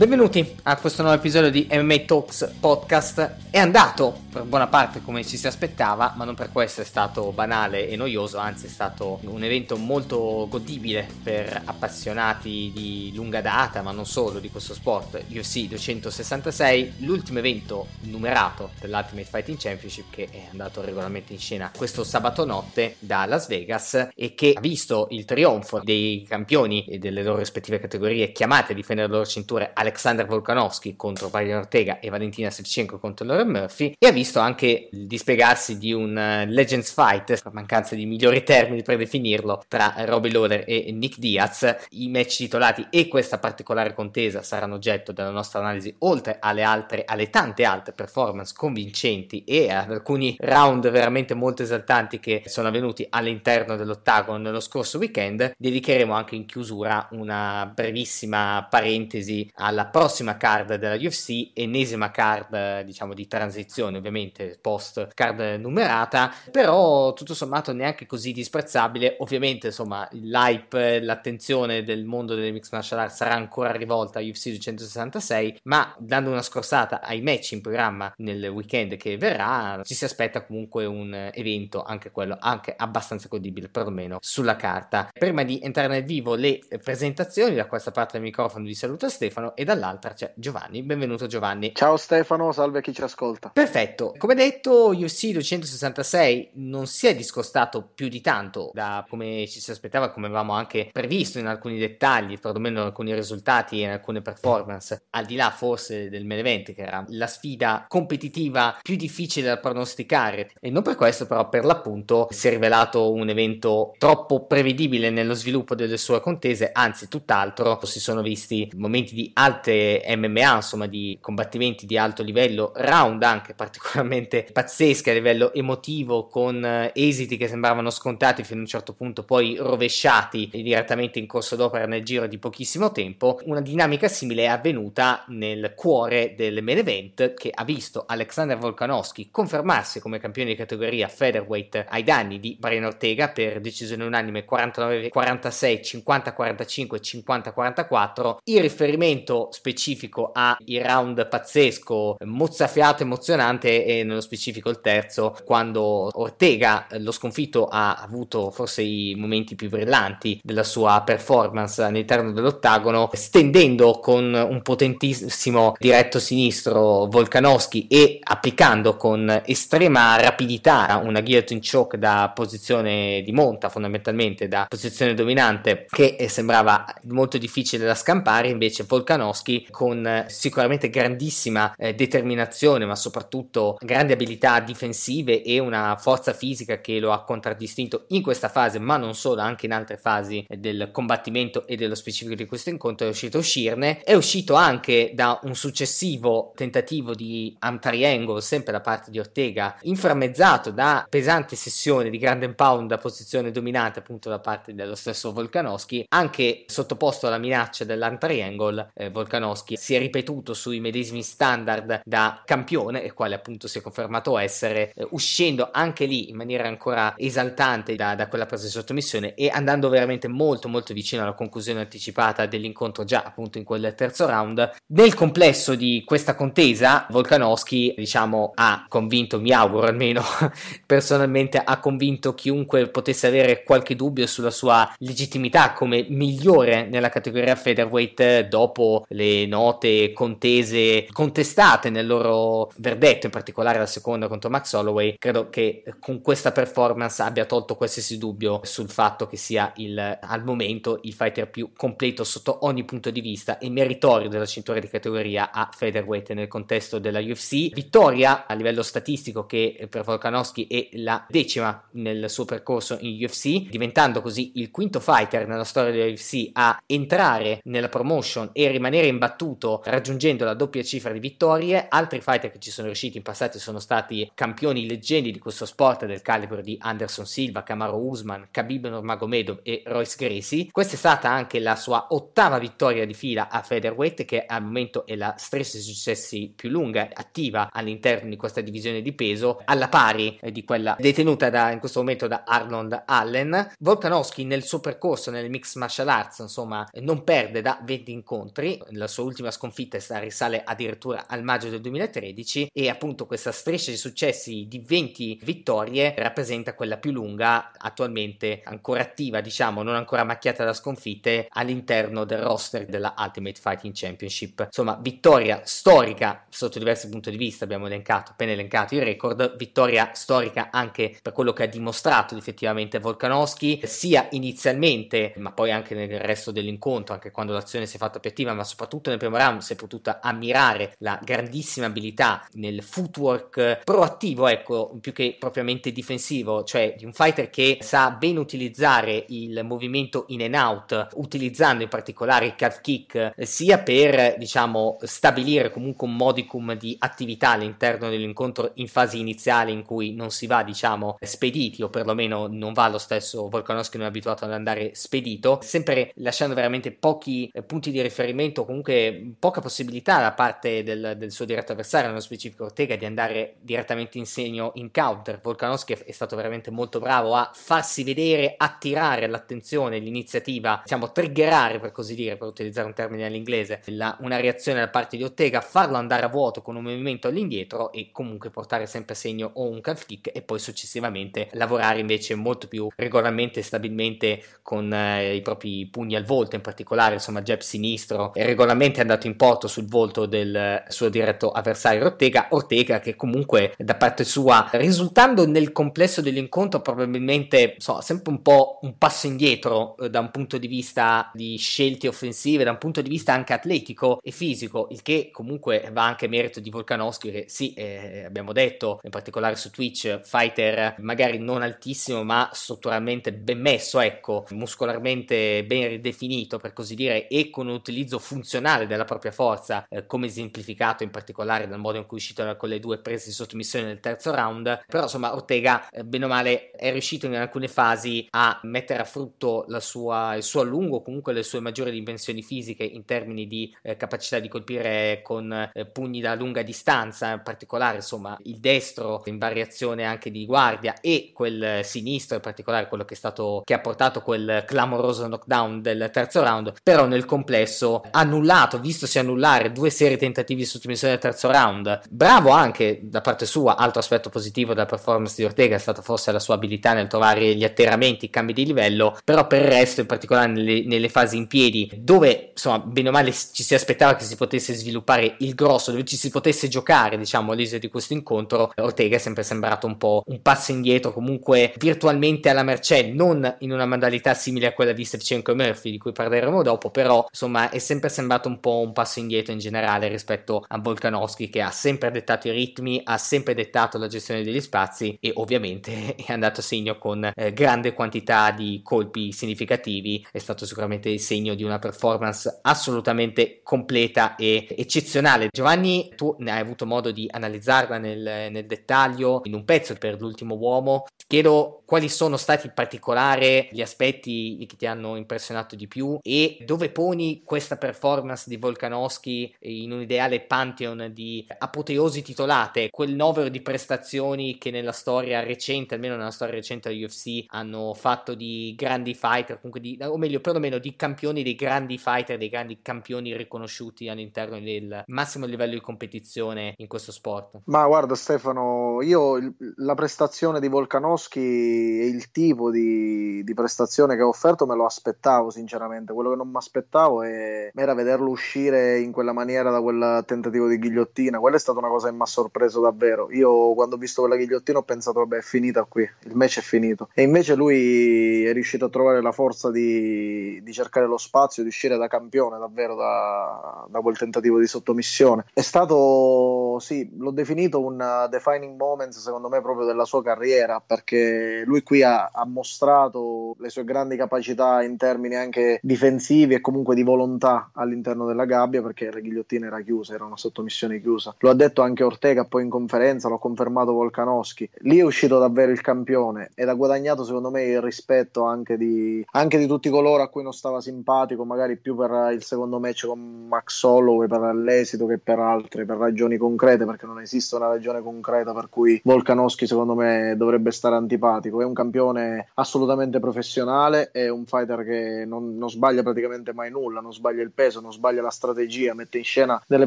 Benvenuti a questo nuovo episodio di MMA Talks Podcast. È andato per buona parte come ci si aspettava, ma non per questo è stato banale e noioso, anzi è stato un evento molto godibile per appassionati di lunga data, ma non solo di questo sport. UFC 266, l'ultimo evento numerato dell'Ultimate Fighting Championship che è andato regolarmente in scena questo sabato notte da Las Vegas e che ha visto il trionfo dei campioni e delle loro rispettive categorie chiamate a difendere le loro cinture Alexander Volkanovski contro Brian Ortega e Valentina Shevchenko contro Lauren Murphy e ha visto anche il dispiegarsi di un uh, Legends Fight, per mancanza di migliori termini per definirlo, tra Robbie Lawler e Nick Diaz. I match titolati e questa particolare contesa saranno oggetto della nostra analisi oltre alle altre, alle tante altre performance convincenti e ad alcuni round veramente molto esaltanti che sono avvenuti all'interno dell'ottagono nello scorso weekend. Dedicheremo anche in chiusura una brevissima parentesi a alla prossima card della UFC, ennesima card diciamo di transizione ovviamente post card numerata, però tutto sommato neanche così disprezzabile, ovviamente insomma l'hype, l'attenzione del mondo delle mixed martial arts sarà ancora rivolta a UFC 266, ma dando una scorsata ai match in programma nel weekend che verrà, ci si aspetta comunque un evento, anche quello, anche abbastanza godibile perlomeno sulla carta. Prima di entrare nel vivo le presentazioni, da questa parte del microfono vi saluta Stefano e dall'altra c'è Giovanni. Benvenuto Giovanni. Ciao Stefano, salve chi ci ascolta. Perfetto, come detto UFC 266 non si è discostato più di tanto da come ci si aspettava, come avevamo anche previsto in alcuni dettagli, perlomeno in alcuni risultati e in alcune performance, al di là forse del main event che era la sfida competitiva più difficile da pronosticare e non per questo però per l'appunto si è rivelato un evento troppo prevedibile nello sviluppo delle sue contese, anzi tutt'altro, si sono visti momenti di alta alte MMA, insomma di combattimenti di alto livello, round anche particolarmente pazzesche a livello emotivo, con eh, esiti che sembravano scontati fino a un certo punto, poi rovesciati direttamente in corso d'opera nel giro di pochissimo tempo. Una dinamica simile è avvenuta nel cuore del main event che ha visto Alexander Volkanovski confermarsi come campione di categoria featherweight ai danni di Brian Ortega per decisione unanime 49-46, 50-45 50-44. Il riferimento specifico ha il round pazzesco, mozzafiato, emozionante e nello specifico il terzo quando Ortega, lo sconfitto, ha avuto forse i momenti più brillanti della sua performance all'interno dell'ottagono, stendendo con un potentissimo diretto sinistro Volkanovski e applicando con estrema rapidità una guillotine choke da posizione di monta, fondamentalmente da posizione dominante, che sembrava molto difficile da scampare, invece Volkanovski Volkanovski con eh, sicuramente grandissima eh, determinazione ma soprattutto grandi abilità difensive e una forza fisica che lo ha contraddistinto in questa fase ma non solo anche in altre fasi eh, del combattimento e dello specifico di questo incontro. È riuscito a uscirne. È uscito anche da un successivo tentativo di arm triangle sempre da parte di Ortega inframmezzato da pesante sessione di grande pound da posizione dominante appunto da parte dello stesso Volkanovski anche sottoposto alla minaccia dell'arm triangle eh, Volkanovski si è ripetuto sui medesimi standard da campione, e quale appunto si è confermato essere, eh, uscendo anche lì in maniera ancora esaltante da, da, quella presa di sottomissione e andando veramente molto molto vicino alla conclusione anticipata dell'incontro già appunto in quel terzo round. Nel complesso di questa contesa Volkanovski diciamo ha convinto, mi auguro almeno personalmente ha convinto chiunque potesse avere qualche dubbio sulla sua legittimità come migliore nella categoria featherweight dopo le note contese contestate nel loro verdetto, in particolare la seconda contro Max Holloway, credo che con questa performance abbia tolto qualsiasi dubbio sul fatto che sia il, al momento il fighter più completo sotto ogni punto di vista e meritorio della cintura di categoria a featherweight nel contesto della UFC. Vittoria a livello statistico che per Volkanovski è la decima nel suo percorso in UFC, diventando così il quinto fighter nella storia della UFC a entrare nella promotion e rimanere rimanere imbattuto raggiungendo la doppia cifra di vittorie. Altri fighter che ci sono riusciti in passato sono stati campioni leggendi di questo sport del calibro di Anderson Silva, Camaro Usman, Khabib Nurmagomedov e Royce Gracie. Questa è stata anche la sua ottava vittoria di fila a featherweight che al momento è la striscia di successi più lunga attiva all'interno di questa divisione di peso alla pari eh, di quella detenuta da, in questo momento da Arnold Allen. Volkanovski nel suo percorso nelle mixed martial arts insomma non perde da 20 incontri la sua ultima sconfitta risale addirittura al maggio del 2013 e appunto questa striscia di successi di 20 vittorie rappresenta quella più lunga attualmente ancora attiva, diciamo, non ancora macchiata da sconfitte all'interno del roster della Ultimate Fighting Championship. Insomma, vittoria storica sotto diversi punti di vista, abbiamo elencato, appena elencato il record, vittoria storica anche per quello che ha dimostrato effettivamente Volkanovski, sia inizialmente, ma poi anche nel resto dell'incontro, anche quando l'azione si è fatta più attiva, ma soprattutto nel primo round si è potuta ammirare la grandissima abilità nel footwork proattivo, ecco, più che propriamente difensivo, cioè di un fighter che sa ben utilizzare il movimento in and out, utilizzando in particolare il calf kick, sia per, diciamo, stabilire comunque un modicum di attività all'interno dell'incontro in fase iniziale in cui non si va, diciamo, spediti o perlomeno non va lo stesso Volkanovski non è abituato ad andare spedito, sempre lasciando veramente pochi eh, punti di riferimento, comunque poca possibilità da parte del, del suo diretto avversario, nello specifico Ortega, di andare direttamente in segno in counter. Volkanovski è stato veramente molto bravo a farsi vedere, attirare l'attenzione, l'iniziativa, diciamo triggerare per così dire, per utilizzare un termine all'inglese, la, una reazione da parte di Ortega, farlo andare a vuoto con un movimento all'indietro e comunque portare sempre a segno o un calf kick e poi successivamente lavorare invece molto più regolarmente e stabilmente con eh, i propri pugni al volto, in particolare insomma jab sinistro e regolarmente è andato in porto sul volto del suo diretto avversario Ortega, Ortega che comunque da parte sua risultando nel complesso dell'incontro probabilmente insomma, sempre un po' un passo indietro eh, da un punto di vista di scelte offensive, da un punto di vista anche atletico e fisico, il che comunque va anche merito di Volkanovski che sì, eh, abbiamo detto in particolare su Twitch, fighter magari non altissimo ma strutturalmente ben messo, ecco, muscolarmente ben ridefinito per così dire e con un utilizzo funzionale della propria forza, eh, come esemplificato in particolare dal modo in cui è uscito con le due prese di sottomissione nel terzo round, però insomma Ortega eh, bene o male è riuscito in alcune fasi a mettere a frutto sua, il suo allungo, comunque le sue maggiori dimensioni fisiche in termini di eh, capacità di colpire con eh, pugni da lunga distanza, in particolare insomma il destro in variazione anche di guardia e quel sinistro in particolare quello che è stato che ha portato quel clamoroso knockdown del terzo round, però nel complesso annullato, vistosi annullare due serie tentativi di sottomissione del terzo round. Bravo anche da parte sua, altro aspetto positivo della performance di Ortega è stata forse la sua abilità nel trovare gli atterramenti, i cambi di livello, però per il resto, in particolare nelle, nelle fasi in piedi, dove insomma bene o male ci si aspettava che si potesse sviluppare il grosso, dove ci si potesse giocare, diciamo, all'esito di questo incontro, Ortega è sempre sembrato un po' un passo indietro, comunque virtualmente alla mercé, non in una modalità simile a quella di Stevchenko e Murphy, di cui parleremo dopo, però insomma è sempre sembrato un po' un passo indietro in generale rispetto a Volkanovski che ha sempre dettato i ritmi, ha sempre dettato la gestione degli spazi e ovviamente è andato a segno con eh, grande quantità di colpi significativi, è stato sicuramente il segno di una performance assolutamente completa e eccezionale. Giovanni, tu ne hai avuto modo di analizzarla nel, nel dettaglio in un pezzo per l'ultimo uomo. Ti chiedo quali sono stati in particolare gli aspetti che ti hanno impressionato di più e dove poni questa performance di Volkanovski in un ideale pantheon di apoteosi titolate, quel novero di prestazioni che nella storia recente, almeno nella storia recente dell'UFC, hanno fatto di grandi fighter, comunque di, o meglio, perlomeno di campioni dei grandi fighter, dei grandi campioni riconosciuti all'interno del massimo livello di competizione in questo sport. Ma guarda Stefano, io la prestazione di Volkanovski e il tipo di, di prestazione che ha offerto me lo aspettavo sinceramente, quello che non mi aspettavo era vederlo uscire in quella maniera da quel tentativo di ghigliottina, quella è stata una cosa che mi ha sorpreso davvero. Io quando ho visto quella ghigliottina ho pensato vabbè è finita qui, il match è finito. E invece lui è riuscito a trovare la forza di, di cercare lo spazio, di uscire da campione davvero da, da, quel tentativo di sottomissione. È stato, sì, l'ho definito un defining moment secondo me proprio della sua carriera perché lui qui ha, ha mostrato le sue grandi capacità in termini anche difensivi e comunque di volontà all'interno della gabbia perché la ghigliottina era chiusa, era una sottomissione chiusa. Lo ha detto anche Ortega poi in conferenza, l'ho confermato Volkanovski. Lì è uscito davvero il campione ed ha guadagnato secondo me il rispetto anche di, anche di tutti coloro a cui non stava simpatico, magari più per il secondo match con Max Holloway, per l'esito che per altre, per ragioni concrete perché non esiste una ragione concreta per cui Volkanovski secondo me dovrebbe stare antipatico. È un campione assolutamente professionale, è un fighter che non, non sbaglia praticamente mai nulla, non sbaglia il peso, non sbaglia la strategia, mette in scena delle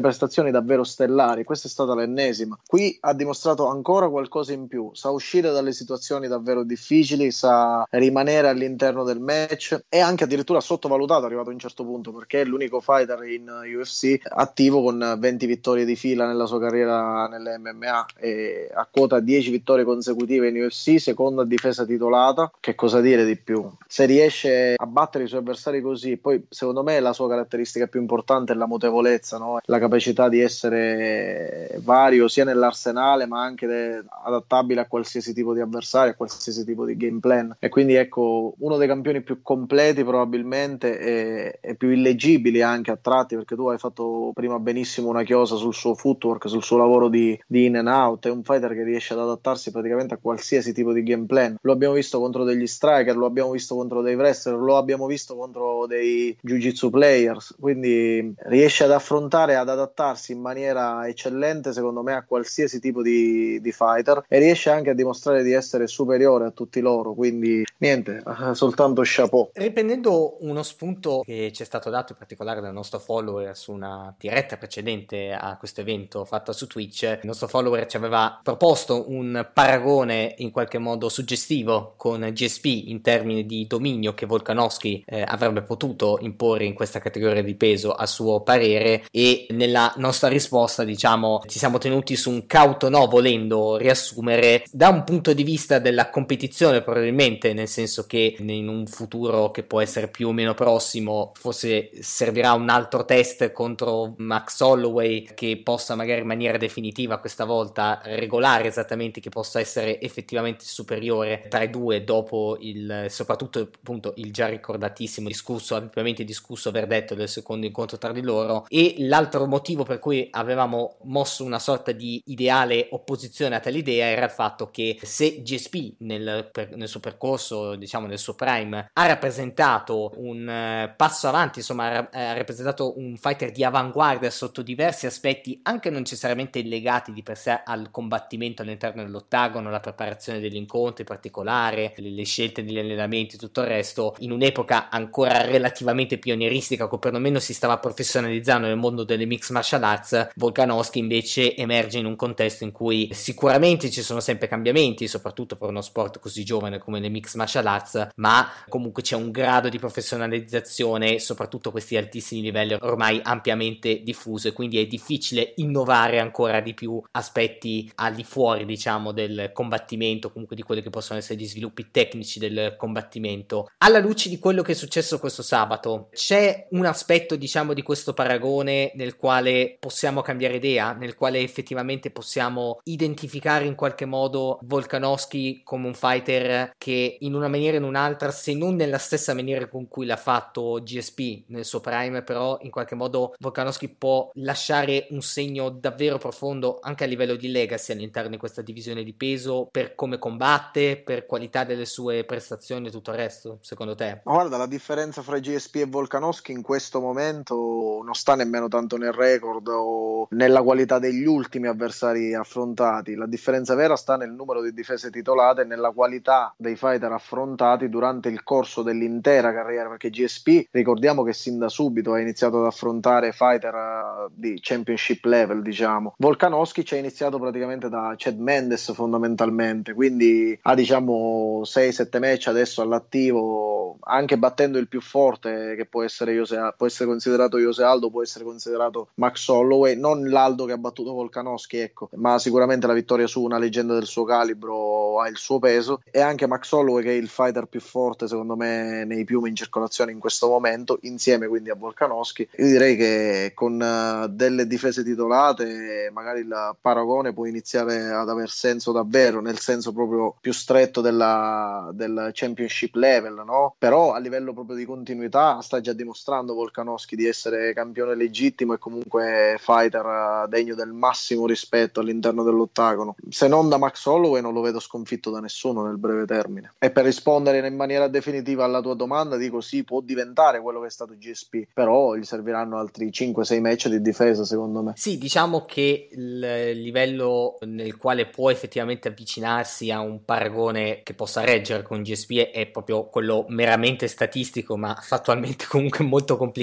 prestazioni davvero stellari. Questa è stata l'ennesima. Qui ha dimostrato ancora qualcosa in più, sa uscire dalle situazioni davvero difficili, sa rimanere all'interno del match e anche addirittura sottovalutato arrivato a un certo punto perché è l'unico fighter in UFC attivo con 20 vittorie di fila nella sua carriera nelle MMA e a quota 10 vittorie consecutive in UFC, seconda difesa titolata. Che cosa dire di più? Se riesce a battere i suoi avversari così, poi secondo me la sua caratteristica più importante è la mutevolezza, no? la capacità di essere vario sia nell'arsenale ma anche adattabile a qualsiasi tipo di avversario, a qualsiasi tipo di game plan. E quindi ecco uno dei campioni più completi probabilmente e, e più illeggibili anche a tratti perché tu hai fatto prima benissimo una chiosa sul suo footwork, sul suo lavoro di, di in and out, è un fighter che riesce ad adattarsi praticamente a qualsiasi tipo di game plan. Lo abbiamo visto contro degli striker, lo abbiamo visto contro dei wrestler, lo abbiamo visto contro dei jiu-jitsu players, quindi riesce ad affrontare, ad adattarsi in maniera eccellente secondo me a qualsiasi tipo di, di fighter e riesce anche a dimostrare di essere superiore a tutti loro, quindi niente, soltanto chapeau. Riprendendo uno spunto che ci è stato dato in particolare dal nostro follower su una diretta precedente a questo evento fatta su Twitch, il nostro follower ci aveva proposto un paragone in qualche modo suggestivo con GSP in termini di dominio che Volkanovski eh, avrebbe potuto imporre in questa categoria di peso a suo parere e nella nostra risposta diciamo ci siamo tenuti su un cauto no volendo riassumere da un punto di vista della competizione probabilmente nel senso che in un futuro che può essere più o meno prossimo forse servirà un altro test contro Max Holloway che possa magari in maniera definitiva questa volta regolare esattamente che possa essere effettivamente superiore tra i due dopo il soprattutto appunto il già ricordatissimo discusso ampiamente discusso verdetto del secondo incontro tra di loro e l'altro motivo per cui avevamo mosso una sorta di ideale opposizione a tale idea era il fatto che se GSP nel, nel suo percorso diciamo nel suo prime ha rappresentato un uh, passo avanti insomma ha, rappresentato un fighter di avanguardia sotto diversi aspetti anche non necessariamente legati di per sé al combattimento all'interno dell'ottagono la preparazione degli incontri in particolare le, le scelte degli allenamenti tutto il resto in un'epoca ancora relativamente pionieristica che perlomeno si stava professionalizzando nel mondo delle mixed martial arts Volkanovski invece emerge in un contesto in cui sicuramente ci sono sempre cambiamenti soprattutto per uno sport così giovane come le mixed martial arts ma comunque c'è un grado di professionalizzazione soprattutto questi altissimi livelli ormai ampiamente diffuso quindi è difficile innovare ancora di più aspetti al di fuori diciamo del combattimento comunque di quelli che possono essere gli sviluppi tecnici del combattimento. Alla luce di quello che è successo questo sabato c'è un aspetto diciamo di questo paragone nel quale possiamo cambiare idea nel quale effettivamente possiamo identificare in qualche modo Volkanovski come un fighter che in una maniera o in un'altra se non nella stessa maniera con cui l'ha fatto GSP nel suo prime però in qualche modo Volkanovski può lasciare un segno davvero profondo anche a livello di legacy all'interno di questa divisione di peso per come combatte, per qualità delle sue prestazioni e tutto il resto, secondo te? Guarda, la differenza fra GSP e Volkanovski in questo momento non sta nemmeno tanto nel record o nella qualità degli ultimi avversari affrontati, la differenza vera sta nel numero di difese titolate e nella qualità dei fighter affrontati durante il corso dell'intera carriera, perché GSP ricordiamo che sin da subito ha iniziato ad affrontare fighter uh, di championship level, diciamo. Volkanovski ci ha iniziato praticamente da Chad Mendes fondamentalmente, quindi ha diciamo 6-7 match adesso all'attivo, anche battendo il più forte che può essere, Jose, può essere considerato Jose Aldo, può essere considerato Max Holloway, non l'Aldo che ha battuto Volkanovski, ecco, ma sicuramente la vittoria su una leggenda del suo calibro ha il suo peso e anche Max Holloway che è il fighter più forte secondo me nei piumi in circolazione in questo momento, insieme quindi a Volkanovski. Io direi che con uh, delle difese titolate magari il paragone può iniziare ad aver senso davvero, nel senso proprio più stretto della, del championship level, no? Però a livello proprio di continuità sta già dimostrando Volkanovski di essere campione legittimo e comunque fighter uh, degno del massimo rispetto all'interno dell'ottagono. Se non da Max Holloway non lo vedo sconfitto da nessuno nel breve termine. E per rispondere in maniera definitiva alla tua domanda dico sì, può diventare quello che è stato GSP, però gli serviranno altri 5-6 match di difesa secondo me. Sì, diciamo che il livello nel quale può effettivamente avvicinarsi a un paragone che possa reggere con GSP è proprio quello meramente statistico, ma fattualmente comunque molto complicato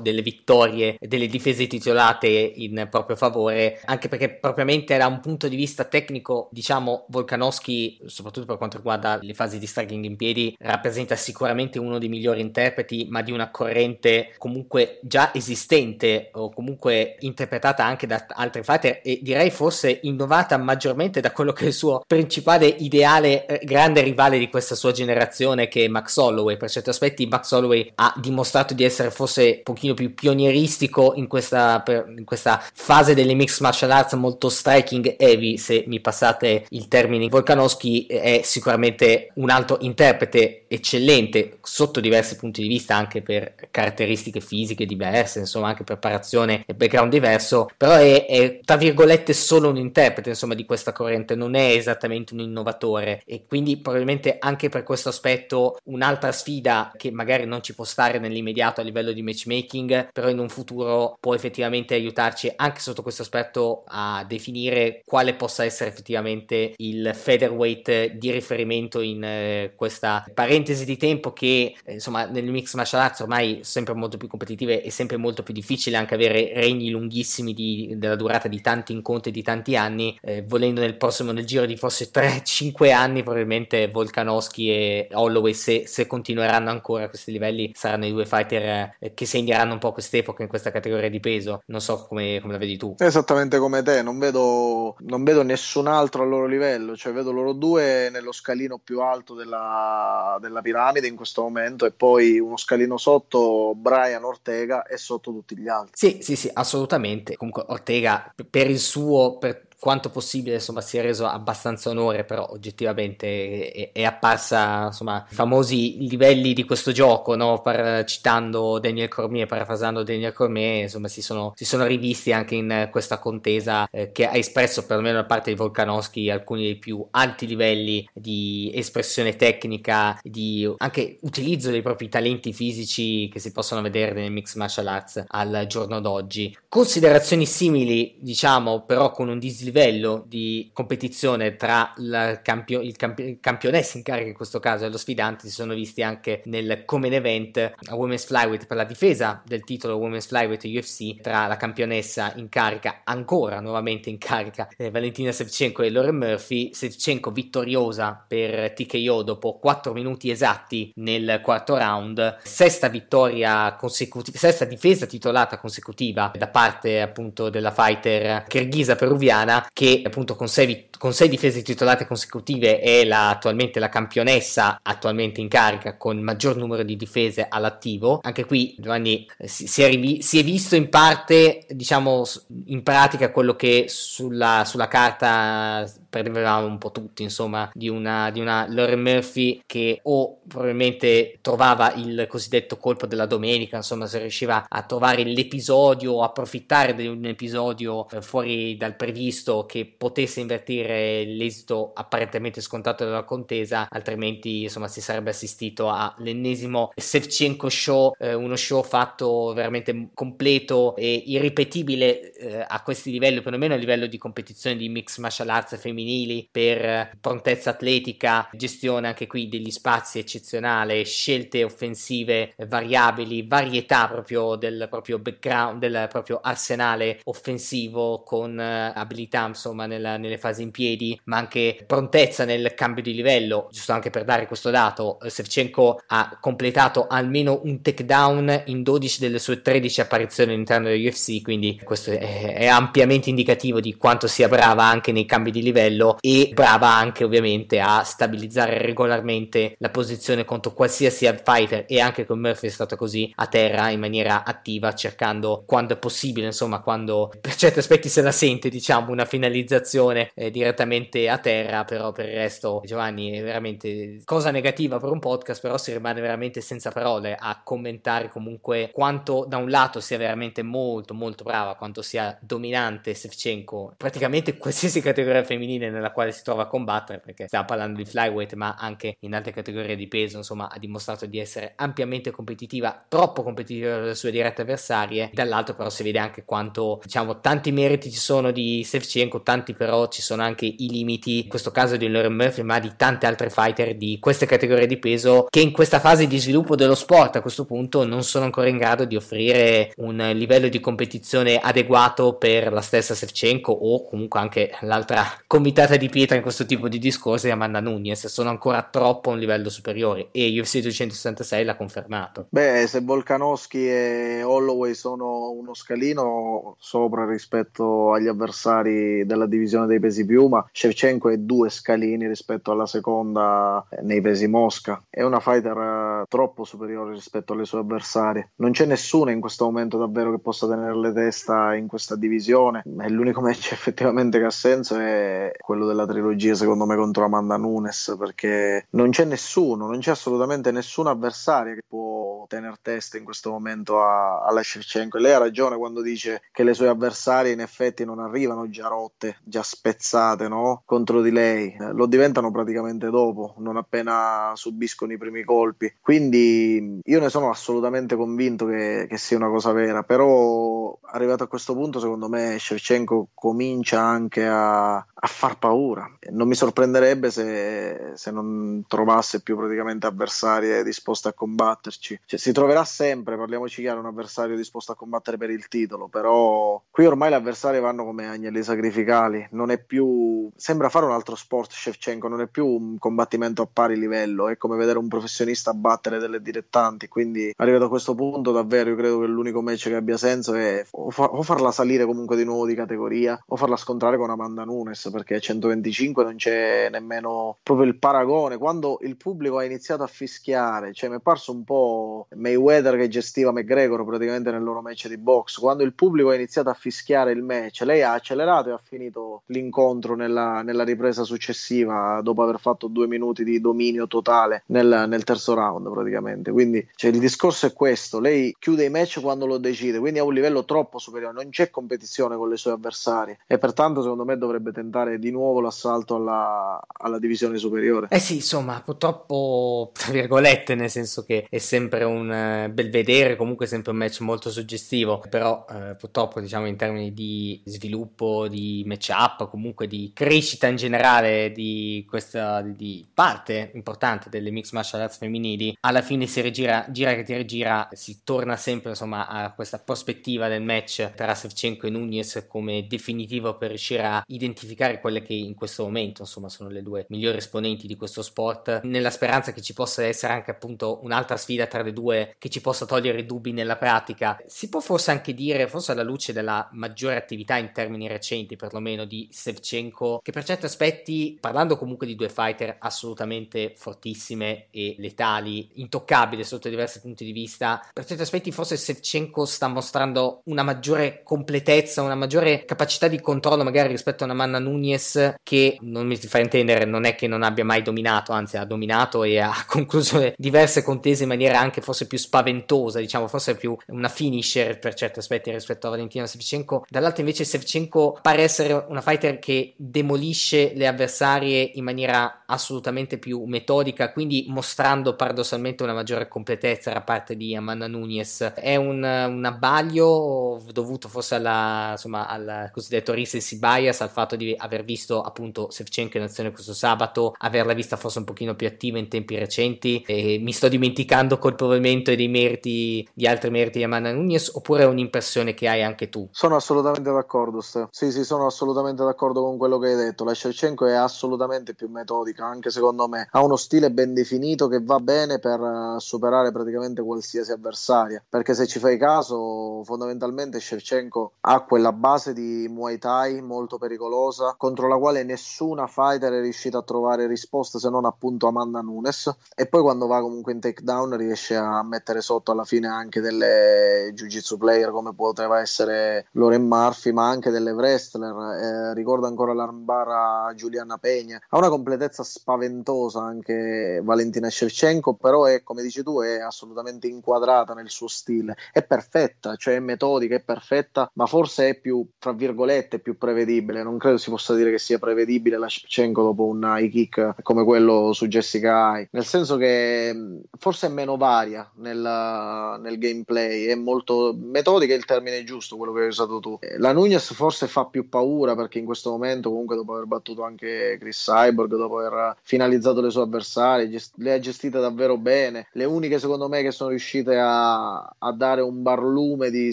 delle vittorie e delle difese titolate in proprio favore, anche perché propriamente da un punto di vista tecnico, diciamo, Volkanovski, soprattutto per quanto riguarda le fasi di striking in piedi, rappresenta sicuramente uno dei migliori interpreti, ma di una corrente comunque già esistente o comunque interpretata anche da altri fighter e direi forse innovata maggiormente da quello che è il suo principale ideale eh, grande rivale di questa sua generazione che è Max Holloway. Per certi aspetti Max Holloway ha dimostrato di essere forse pochino più pionieristico in questa, in questa fase delle mixed martial arts molto striking heavy, se mi passate il termine. Volkanovski è sicuramente un altro interprete eccellente sotto diversi punti di vista, anche per caratteristiche fisiche diverse, insomma anche preparazione e background diverso, però è, è tra virgolette solo un interprete insomma di questa corrente, non è esattamente un innovatore e quindi probabilmente anche per questo aspetto un'altra sfida che magari non ci può stare nell'immediato a livello di matchmaking, però in un futuro può effettivamente aiutarci anche sotto questo aspetto a definire quale possa essere effettivamente il featherweight di riferimento in eh, questa parentesi di tempo che eh, insomma nel mix martial arts ormai sempre molto più competitive e sempre molto più difficile anche avere regni lunghissimi di, della durata di tanti incontri di tanti anni eh, volendo nel prossimo nel giro di forse 3-5 anni probabilmente Volkanovski e Holloway se, se, continueranno ancora a questi livelli saranno i due fighter eh, che segneranno un po' quest'epoca in questa categoria di peso. Non so come, come la vedi tu. Esattamente come te non vedo, non vedo nessun altro al loro livello cioè vedo loro due nello scalino più alto della, della piramide in questo momento e poi uno scalino sotto Brian Ortega e sotto tutti gli altri. Sì sì sì assolutamente. Comunque Ortega per il suo per quanto possibile insomma si è reso abbastanza onore però oggettivamente è, è apparsa insomma i famosi livelli di questo gioco no? per, citando Daniel Cormier parafrasando Daniel Cormier insomma si sono, si sono rivisti anche in questa contesa eh, che ha espresso perlomeno da parte di Volkanovski alcuni dei più alti livelli di espressione tecnica di anche utilizzo dei propri talenti fisici che si possono vedere nel mix martial arts al giorno d'oggi considerazioni simili diciamo però con un dislivello livello di competizione tra campio- il, camp- il, campionesso in carica in questo caso e lo sfidante si sono visti anche nel Common Event a Women's Flyweight per la difesa del titolo Women's Flyweight UFC tra la campionessa in carica ancora nuovamente in carica eh, Valentina Sevchenko e Lauren Murphy. Sevchenko vittoriosa per TKO dopo 4 minuti esatti nel quarto round. Sesta vittoria consecutiva sesta difesa titolata consecutiva da parte appunto della fighter kirghisa peruviana che appunto con sei, con sei difese titolate consecutive è la, attualmente la campionessa attualmente in carica con maggior numero di difese all'attivo. Anche qui Giovanni eh, si, si, è, rivi- si è, visto in parte, diciamo in pratica quello che sulla, sulla carta prevedevamo un po' tutti, insomma, di una, di una Lauren Murphy che o probabilmente trovava il cosiddetto colpo della domenica, insomma, se riusciva a trovare l'episodio o approfittare di un episodio eh, fuori dal previsto che potesse invertire l'esito apparentemente scontato della contesa, altrimenti, insomma, si sarebbe assistito all'ennesimo Sevchenko show, eh, uno show fatto veramente completo e irripetibile eh, a questi livelli, perlomeno a livello di competizione di mix martial arts femminili per prontezza atletica, gestione anche qui degli spazi eccezionale, scelte offensive variabili, varietà proprio del proprio background, del proprio arsenale offensivo con uh, insomma nella, nelle fasi in piedi, ma anche prontezza nel cambio di livello, giusto anche per dare questo dato, Sevchenko ha completato almeno un takedown in 12 delle sue 13 apparizioni all'interno dell'UFC, quindi questo è, è ampiamente indicativo di quanto sia brava anche nei cambi di livello e brava anche ovviamente a stabilizzare regolarmente la posizione contro qualsiasi fighter e anche con Murphy è stato così a terra in maniera attiva cercando quando è possibile insomma quando per certi aspetti se la sente diciamo un una finalizzazione eh, direttamente a terra, però per il resto Giovanni è veramente cosa negativa per un podcast, però si rimane veramente senza parole a commentare comunque quanto da un lato sia veramente molto molto brava, quanto sia dominante Sevchenko, praticamente qualsiasi categoria femminile nella quale si trova a combattere, perché stiamo parlando di flyweight, ma anche in altre categorie di peso, insomma, ha dimostrato di essere ampiamente competitiva, troppo competitiva per le sue dirette avversarie, dall'altro però si vede anche quanto, diciamo, tanti meriti ci sono di Sevchenko, tanti però ci sono anche i limiti, in questo caso di Lauren Murphy, ma di tante altre fighter di queste categorie di peso che in questa fase di sviluppo dello sport a questo punto non sono ancora in grado di offrire un livello di competizione adeguato per la stessa Sevchenko o comunque anche l'altra convitata di pietra in questo tipo di discorsi Amanda Nunes. Sono ancora troppo a un livello superiore e UFC 266 l'ha confermato. Beh se Volkanovski e Holloway sono uno scalino sopra rispetto agli avversari della divisione dei pesi piuma Shevchenko è due scalini rispetto alla seconda nei pesi mosca. È una fighter eh, troppo superiore rispetto alle sue avversarie. Non c'è nessuno in questo momento davvero che possa tenere le testa in questa divisione. È l'unico match effettivamente che ha senso è quello della trilogia secondo me contro Amanda Nunes perché non c'è nessuno non c'è assolutamente nessun avversario che può tenere testa in questo momento a, alla Shevchenko lei ha ragione quando dice che le sue avversarie in effetti non arrivano già rotte già spezzate no? contro di lei lo diventano praticamente dopo non appena subiscono i primi colpi quindi io ne sono assolutamente convinto che, che sia una cosa vera però arrivato a questo punto secondo me Shevchenko comincia anche a, a far paura. Non mi sorprenderebbe se, se, non trovasse più praticamente avversarie disposte a combatterci. Cioè, si troverà sempre, parliamoci chiaro, un avversario disposto a combattere per il titolo, però qui ormai gli avversari vanno come agnelli sacrificali, non è più... sembra fare un altro sport Shevchenko, non è più un combattimento a pari livello, è come vedere un professionista battere delle dilettanti, quindi arrivato a questo punto davvero io credo che l'unico match che abbia senso è o, fa- o farla salire comunque di nuovo di categoria o farla scontrare con Amanda Nunes perché a 125 non c'è nemmeno proprio il paragone. Quando il pubblico ha iniziato a fischiare cioè mi è parso un po' Mayweather che gestiva McGregor praticamente nel loro match di box. Quando il pubblico ha iniziato a fischiare il match lei ha accelerato e ha finito l'incontro nella, nella ripresa successiva dopo aver fatto due minuti di dominio totale nel, nel terzo round praticamente. Quindi cioè, il discorso è questo. Lei chiude i match quando lo decide quindi ha un livello troppo superiore. Non c'è competizione con le sue avversarie. E pertanto secondo me dovrebbe tentare di nuovo l'assalto alla, alla divisione superiore. Eh sì, insomma, purtroppo, tra virgolette, nel senso che è sempre un uh, bel vedere, comunque sempre un match molto suggestivo, però uh, purtroppo diciamo in termini di sviluppo, di match-up, comunque di crescita in generale di questa di parte importante delle mixed martial arts femminili, alla fine si rigira, gira che ti rigira, si torna sempre insomma a questa prospettiva del match tra Sevchenko e Nunez come definitivo per riuscire a identificare quelle che in questo momento insomma sono le due migliori esponenti di questo sport nella speranza che ci possa essere anche appunto un'altra sfida tra le due che ci possa togliere dubbi nella pratica. Si può forse anche dire forse alla luce della maggiore attività in termini recenti perlomeno di Sevchenko che per certi aspetti parlando comunque di due fighter assolutamente fortissime e letali intoccabili sotto diversi punti di vista per certi aspetti forse Sevchenko sta mostrando una maggiore completezza una maggiore capacità di controllo magari rispetto a una Manna Nunez che non mi fa intendere non è che non abbia mai dominato anzi ha dominato e ha concluso diverse contese in maniera anche forse più spaventosa diciamo forse più una finisher per certi aspetti rispetto a Valentina Sevchenko dall'altro invece Sevchenko pare essere una fighter che demolisce le avversarie in maniera assolutamente più metodica quindi mostrando paradossalmente una maggiore completezza da parte di Amanda Nunez è un, un abbaglio dovuto forse alla, insomma, al cosiddetto recency bias al fatto di aver visto appunto Sevchenko in azione questo sabato, averla vista forse un pochino più attiva in tempi recenti e mi sto dimenticando colpevolmente dei meriti di altri meriti di Amanda Nunez oppure è un'impressione che hai anche tu? Sono assolutamente d'accordo Ste. Sì sì sono assolutamente d'accordo con quello che hai detto la Shevchenko è assolutamente più metodica anche secondo me ha uno stile ben definito che va bene per eh, superare praticamente qualsiasi avversaria perché se ci fai caso fondamentalmente Shevchenko ha quella base di Muay Thai molto pericolosa contro la quale nessuna fighter è riuscita a trovare risposte se non appunto Amanda Nunes e poi quando va comunque in takedown riesce a mettere sotto alla fine anche delle jiu-jitsu player come poteva essere Loren Murphy, ma anche delle wrestler. Eh, ricordo ancora l'armbar Giuliana Pegna. Ha una completezza spaventosa anche Valentina Shevchenko, però è come dici tu, è assolutamente inquadrata nel suo stile. È perfetta, cioè è metodica, è perfetta, ma forse è più, tra virgolette, più prevedibile. Non credo si possa dire che sia prevedibile la Shevchenko dopo un high kick come quello su Jessica Eye, nel senso che forse è meno varia nel, nel gameplay, è molto metodica, è il termine giusto quello che hai usato tu. Eh, la Nunez forse fa più paura perché in questo momento, comunque, dopo aver battuto anche Chris Cyborg, dopo aver finalizzato le sue avversarie, gest- le ha gestite davvero bene. Le uniche, secondo me, che sono riuscite a, a dare un barlume di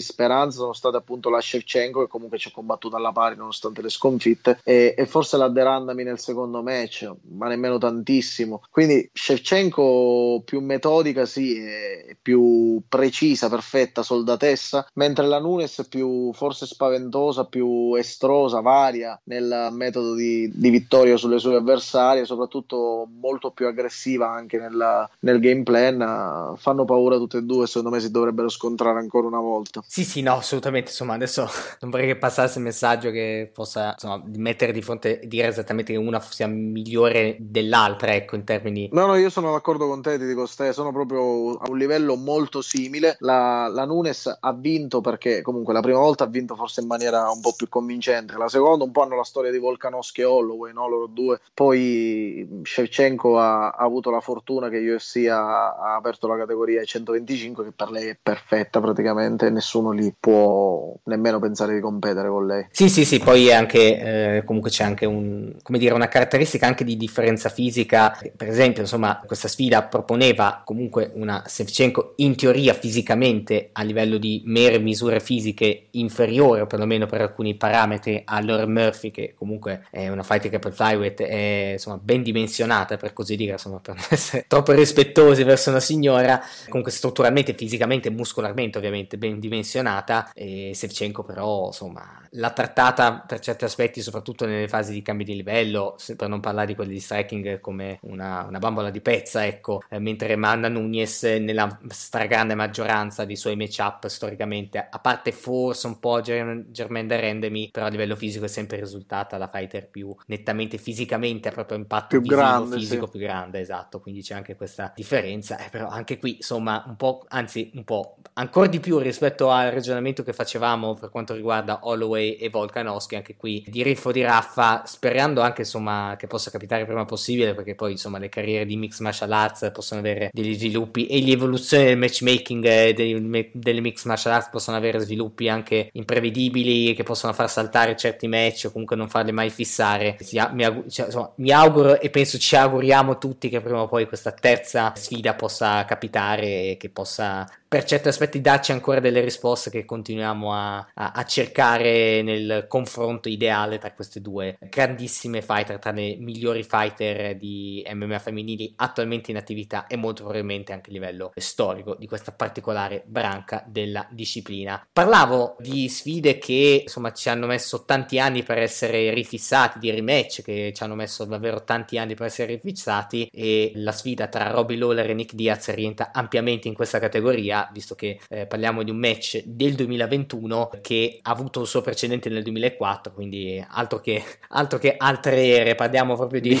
speranza sono state appunto la Shevchenko, che comunque ci ha combattuto alla pari nonostante le sconfitte, e, e forse la Derandami nel secondo match, ma nemmeno tantissimo. Quindi Shevchenko più metodica, sì, è più precisa, perfetta, soldatessa, mentre la Nunes più forse spaventosa, più estrosa, varia nel metodo di, di vittoria sulle sue avversarie, soprattutto molto più aggressiva anche nel, nel game plan. Fanno paura tutte e due, secondo me si dovrebbero scontrare ancora una volta. Sì, sì, no, assolutamente. Insomma, adesso non vorrei che passasse il messaggio che possa insomma, mettere di fronte, dire esattamente che una sia migliore dell'altra, ecco, in termini. No, no, io sono d'accordo con te, ti dico, ste, sono proprio a un livello molto simile. La, la Nunes ha vinto perché comunque la prima volta ha vinto forse in maniera un po' più convincente, la seconda un po' hanno la storia di Volkanovski e Holloway, no? loro due. Poi Shevchenko ha, ha avuto la fortuna che UFC ha, ha aperto la categoria 125 che per lei è perfetta praticamente nessuno lì può nemmeno pensare di competere con lei. Sì, sì, sì, poi anche eh, comunque c'è anche un, come dire, una caratteristica anche di differenza fisica. Per esempio, insomma, questa sfida proponeva comunque una Shevchenko in teoria fisicamente a livello di mere misure fisiche inferiore, perlomeno per alcuni parametri, a Laura Murphy, che comunque è una fighter che per flyweight è insomma ben dimensionata, per così dire, insomma, per non essere troppo rispettosi verso una signora, comunque strutturalmente, fisicamente, muscolarmente ovviamente ben dimensionata, e Shevchenko però, insomma, l'ha trattata per certi aspetti, soprattutto nelle fasi di cambio di livello, per non parlare di quelli di striking, come una, una bambola di pezza, ecco, eh, mentre Manna Nunez nella stragrande maggioranza dei suoi matchup storicamente, a parte forse un po' Germaine de Rendemi, però a livello fisico è sempre risultata la fighter più nettamente fisicamente, a proprio impatto più visivo, grande, fisico sì. più grande, esatto, quindi c'è anche questa differenza, eh, però anche qui insomma un po', anzi un po' ancora di più rispetto al ragionamento che facevamo per quanto riguarda Holloway e Volkanovski, anche qui di riffo di raffa, sperando anche insomma che possa capitare prima possibile, perché poi insomma le carriere di mix martial arts possono avere degli sviluppi e le evoluzioni del matchmaking eh, dei, delle mix martial arts possono avere sviluppi anche imprevedibili che possono far saltare certi match o comunque non farli mai fissare. Mi, auguro, cioè, insomma, mi auguro e penso ci auguriamo tutti che prima o poi questa terza sfida possa capitare e che possa per certi aspetti darci ancora delle risposte che continuiamo a, a, a, cercare nel confronto ideale tra queste due grandissime fighter, tra le migliori fighter di MMA femminili attualmente in attività e molto probabilmente anche a livello storico di questa particolare branca della disciplina. Parlavo di sfide che insomma ci hanno messo tanti anni per essere rifissati, di rematch che ci hanno messo davvero tanti anni per essere rifissati e la sfida tra Robbie Lawler e Nick Diaz rientra ampiamente in questa categoria visto che eh, parliamo di un match del 2021 che ha avuto il suo precedente nel 2004, quindi altro che, altro che altre ere, parliamo proprio di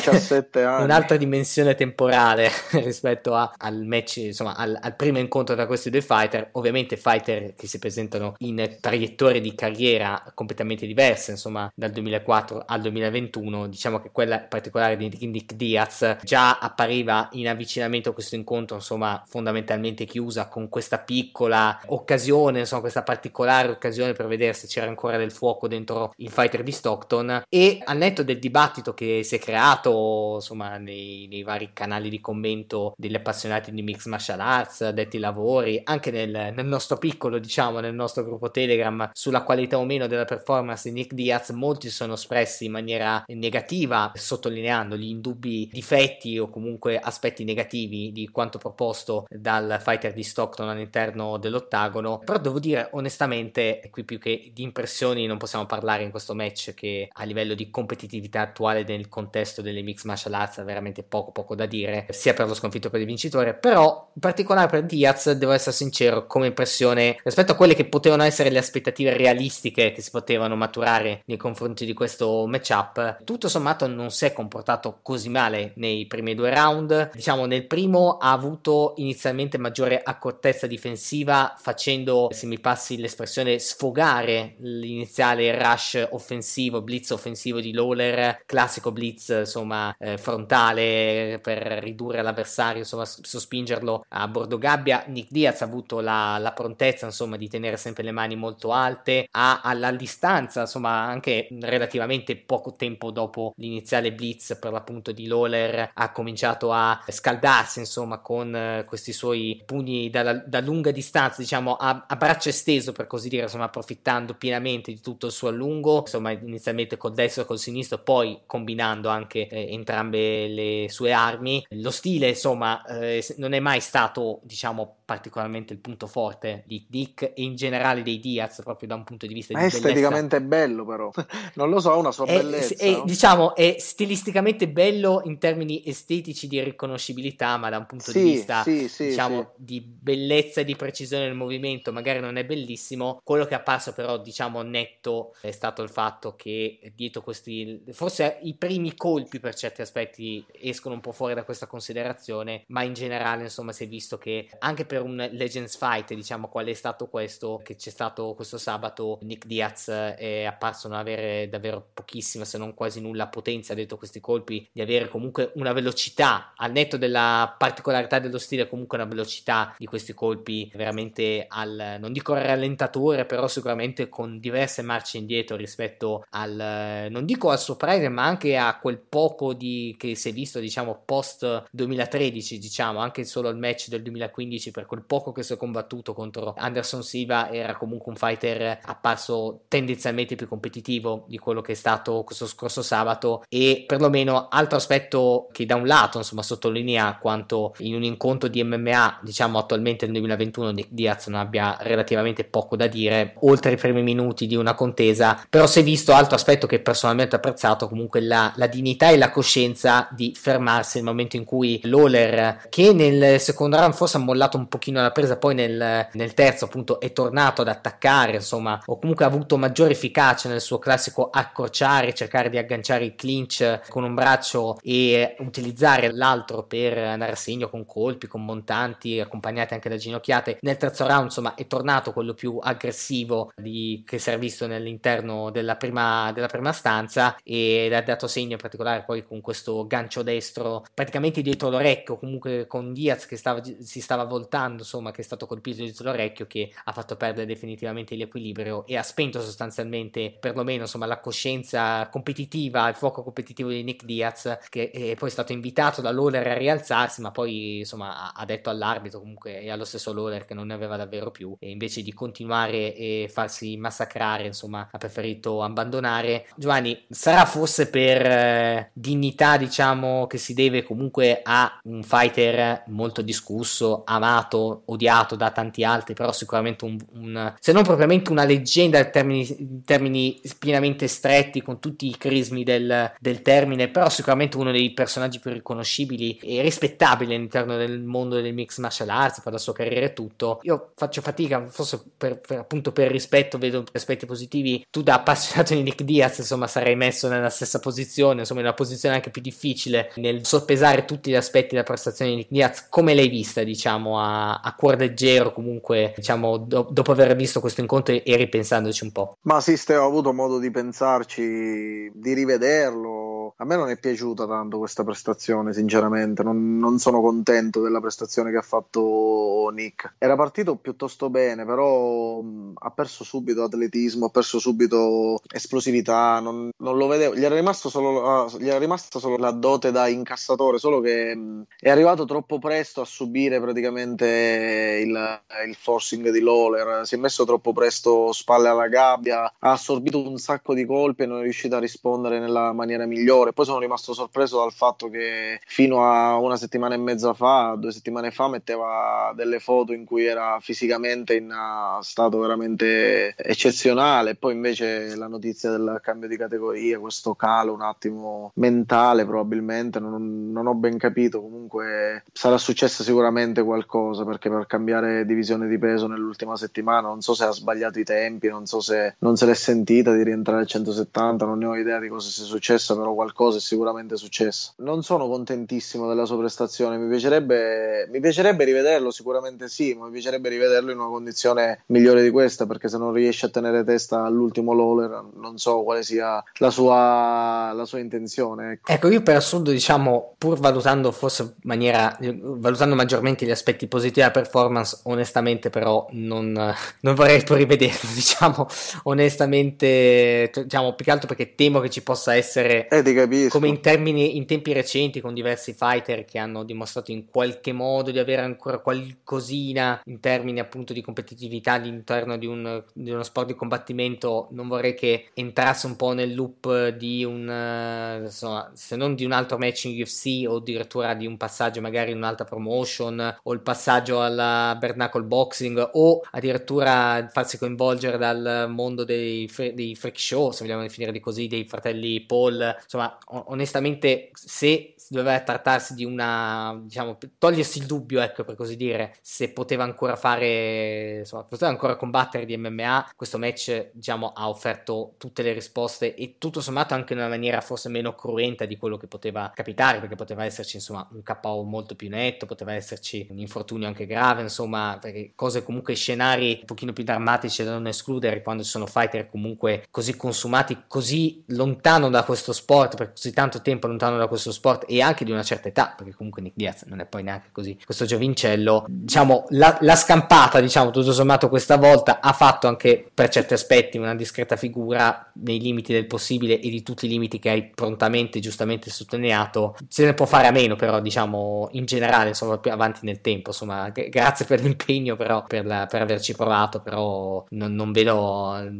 un'altra dimensione temporale rispetto a, al match, insomma, al, al, primo incontro tra questi due fighter, ovviamente fighter che si presentano in traiettorie di carriera completamente diverse, insomma, dal 2004 al 2021, diciamo che quella particolare di Nick Diaz già appariva in avvicinamento a questo incontro, insomma, fondamentalmente chiusa con questa questa piccola occasione, insomma, questa particolare occasione per vedere se c'era ancora del fuoco dentro il fighter di Stockton. E al netto del dibattito che si è creato, insomma, nei, nei vari canali di commento degli appassionati di mixed martial arts, detti lavori, anche nel, nel nostro piccolo, diciamo, nel nostro gruppo Telegram, sulla qualità o meno della performance di Nick Diaz, molti sono espressi in maniera negativa, sottolineando gli indubbi difetti o comunque aspetti negativi di quanto proposto dal fighter di Stockton all'interno dell'ottagono, però devo dire onestamente, qui più che di impressioni non possiamo parlare in questo match che a livello di competitività attuale nel contesto delle mixed martial arts ha veramente poco poco da dire, sia per lo sconfitto che per il vincitore, però In particolare per Diaz, devo essere sincero, come impressione rispetto a quelle che potevano essere le aspettative realistiche che si potevano maturare nei confronti di questo matchup, tutto sommato non si è comportato così male nei primi due round. Diciamo, nel primo ha avuto inizialmente maggiore accortezza difensiva, facendo, se mi passi l'espressione, sfogare l'iniziale rush offensivo, blitz offensivo di Lawler, classico blitz, insomma, eh, frontale per ridurre l'avversario, insomma, sospingerlo a bordo gabbia. Nick Diaz ha avuto la, la prontezza, insomma, di tenere sempre le mani molto alte, ha alla distanza, insomma, anche relativamente poco tempo dopo l'iniziale blitz per l'appunto di Lawler, ha cominciato a scaldarsi, insomma, con eh, questi suoi pugni dalla, da lunga distanza, diciamo, a, a braccio esteso, per così dire, insomma, approfittando pienamente di tutto il suo allungo, insomma, inizialmente col destro e col sinistro, poi combinando anche eh, entrambe le sue armi. Lo stile, insomma, eh, non è mai stato, diciamo, particolarmente il punto forte di Dick e in generale dei Diaz, proprio da un punto di vista Ma di bellezza. esteticamente è bello, però non lo so, una sua è, bellezza. È, no? Diciamo, è stilisticamente bello in termini estetici di riconoscibilità, ma da un punto sì, di vista, sì, sì, diciamo, di bellezza e di precisione del movimento, magari non è bellissimo. Quello che è apparso, però, diciamo, netto è stato il fatto che dietro questi, forse i primi colpi per certi aspetti escono un po' fuori da questa considerazione, ma in generale, insomma, si è visto che anche per un Legends Fight, diciamo, qual è stato questo, che c'è stato questo sabato, Nick Diaz è apparso non avere davvero pochissima, se non quasi nulla potenza dietro questi colpi, di avere comunque una velocità, al netto della particolarità dello stile, comunque una velocità di questi colpi veramente al, non dico rallentatore, però sicuramente con diverse marce indietro rispetto al, non dico al suo prime, ma anche a quel poco di, che si è visto, diciamo, post 2013, diciamo, anche solo il match del 2015 per quel poco che si è combattuto contro Anderson Silva era comunque un fighter apparso tendenzialmente più competitivo di quello che è stato questo scorso sabato e perlomeno altro aspetto che da un lato insomma sottolinea quanto in un incontro di MMA diciamo attualmente nel 2021 Nick Diaz non abbia relativamente poco da dire oltre i primi minuti di una contesa però si è visto altro aspetto che personalmente ho apprezzato comunque la, la dignità e la coscienza di fermarsi nel momento in cui Lawler che nel secondo round forse ha mollato un pochino la presa poi nel, nel terzo appunto è tornato ad attaccare insomma o comunque ha avuto maggiore efficacia nel suo classico accorciare cercare di agganciare il clinch con un braccio e utilizzare l'altro per andare a segno con colpi con montanti accompagnati anche da ginocchiate nel terzo round insomma è tornato quello più aggressivo di, che si è visto nell'interno della prima, della prima stanza ed ha dato segno in particolare poi con questo gancio destro praticamente dietro l'orecchio comunque con Diaz che stava, si stava voltando insomma che è stato colpito dietro l'orecchio che ha fatto perdere definitivamente l'equilibrio e ha spento sostanzialmente perlomeno insomma la coscienza competitiva il fuoco competitivo di Nick Diaz che è poi stato invitato da Lawler a rialzarsi ma poi insomma ha detto all'arbitro comunque e allo stesso Lawler che non ne aveva davvero più e invece di continuare e farsi massacrare insomma ha preferito abbandonare. Giovanni sarà forse per eh, dignità diciamo che si deve comunque a un fighter molto discusso amato odiato da tanti altri però sicuramente un, un se non propriamente una leggenda in termini, in termini pienamente stretti con tutti i crismi del, del termine però sicuramente uno dei personaggi più riconoscibili e rispettabili all'interno del mondo del mix martial arts per la sua carriera e tutto. Io faccio fatica forse per, per, appunto per rispetto vedo aspetti positivi. Tu da appassionato di Nick Diaz insomma sarei messo nella stessa posizione insomma in una posizione anche più difficile nel soppesare tutti gli aspetti della prestazione di Nick Diaz. Come l'hai vista diciamo a, a cuor leggero comunque diciamo do, dopo aver visto questo incontro e ripensandoci un po' ma sì Steo ho avuto modo di pensarci di rivederlo a me non è piaciuta tanto questa prestazione sinceramente. Non, non sono contento della prestazione che ha fatto Nick. Era partito piuttosto bene però mh, ha perso subito atletismo ha perso subito esplosività. Non, non lo vedevo. Gli era, rimasto solo, uh, gli era rimasta solo la dote da incassatore solo che mh, è arrivato troppo presto a subire praticamente il, il forcing di Lawler. Si è messo troppo presto spalle alla gabbia ha assorbito un sacco di colpi e non è riuscito a rispondere nella maniera migliore migliore. Poi sono rimasto sorpreso dal fatto che fino a una settimana e mezza fa, due settimane fa, metteva delle foto in cui era fisicamente in uh, stato veramente eccezionale. Poi invece la notizia del cambio di categoria, questo calo un attimo mentale probabilmente, non, non ho ben capito. Comunque sarà successo sicuramente qualcosa perché per cambiare divisione di peso nell'ultima settimana non so se ha sbagliato i tempi, non so se non se l'è sentita di rientrare al 170, non ne ho idea di cosa sia successo, però qualcosa è sicuramente successo. Non sono contentissimo della sua prestazione, mi piacerebbe, mi piacerebbe rivederlo, sicuramente sì, ma mi piacerebbe rivederlo in una condizione migliore di questa, perché se non riesce a tenere testa all'ultimo Lawler, non so quale sia la sua, la sua intenzione. Ecco. ecco, io per assurdo, diciamo, pur valutando forse in maniera, valutando maggiormente gli aspetti positivi della performance, onestamente però non, non vorrei poi rivederlo, diciamo, onestamente, diciamo, più che altro perché temo che ci possa essere, eh, come in, termini, in tempi recenti, con diversi fighter che hanno dimostrato in qualche modo di avere ancora qualcosina in termini appunto di competitività all'interno di, un, di uno sport di combattimento, non vorrei che entrasse un po' nel loop di un, insomma, se non di un altro match in UFC o addirittura di un passaggio magari in un'altra promotion o il passaggio alla Bernacle Boxing o addirittura farsi coinvolgere dal mondo dei, dei freak show, se vogliamo definire di così, dei fratelli Paul. Insomma, onestamente, se doveva trattarsi di una, diciamo, togliersi il dubbio, ecco, per così dire, se poteva ancora fare, insomma, poteva ancora combattere di MMA, questo match, diciamo, ha offerto tutte le risposte e tutto sommato anche in una maniera forse meno cruenta di quello che poteva capitare, perché poteva esserci, insomma, un KO molto più netto, poteva esserci un infortunio anche grave, insomma, perché cose comunque scenari un pochino più drammatici da non escludere quando ci sono fighter comunque così consumati, così lontano da questo sport, per così tanto tempo lontano da questo sport e anche di una certa età, perché comunque Nick Diaz non è poi neanche così questo giovincello, diciamo, la, la scampata, diciamo, tutto sommato questa volta ha fatto anche per certi aspetti una discreta figura nei limiti del possibile e di tutti i limiti che hai prontamente e giustamente sottolineato. Se ne può fare a meno, però, diciamo, in generale, insomma, più avanti nel tempo, insomma, grazie per l'impegno, però, per, la, per averci provato, però non, non vedo,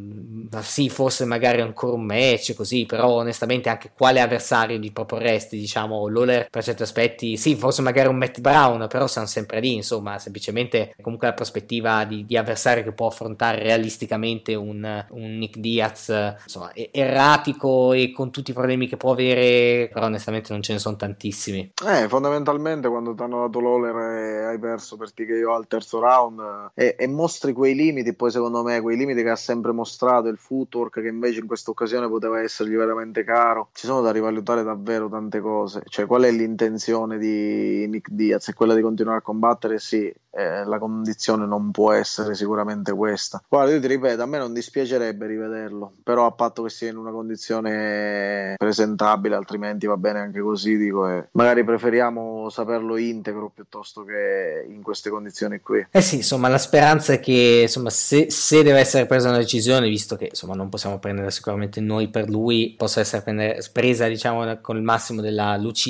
sì, forse magari ancora un match così, però onestamente anche quale avversario gli proporresti, diciamo, Lawler per certi aspetti, sì, forse magari un Matt Brown, però siamo sempre lì, insomma, semplicemente comunque la prospettiva di, di avversario che può affrontare realisticamente un, un Nick Diaz, insomma, erratico e con tutti i problemi che può avere, però onestamente non ce ne sono tantissimi. Eh, fondamentalmente quando ti hanno dato Lawler hai perso per TKO al terzo round e, e mostri quei limiti, poi secondo me quei limiti che ha sempre mostrato, il footwork che invece in questa occasione poteva essergli veramente caro, ci sono da rivalutare davvero tante cose, cioè qual è l'intenzione di Nick Diaz? È quella di continuare a combattere? Sì, eh, la condizione non può essere sicuramente questa. Guarda, io ti ripeto, a me non dispiacerebbe rivederlo, però a patto che sia in una condizione presentabile, altrimenti va bene anche così, dico, eh, magari preferiamo saperlo integro piuttosto che in queste condizioni qui. Eh sì, insomma, la speranza è che insomma, se, se deve essere presa una decisione, visto che insomma non possiamo prendere sicuramente noi per lui, possa essere presa diciamo con il massimo della lucidità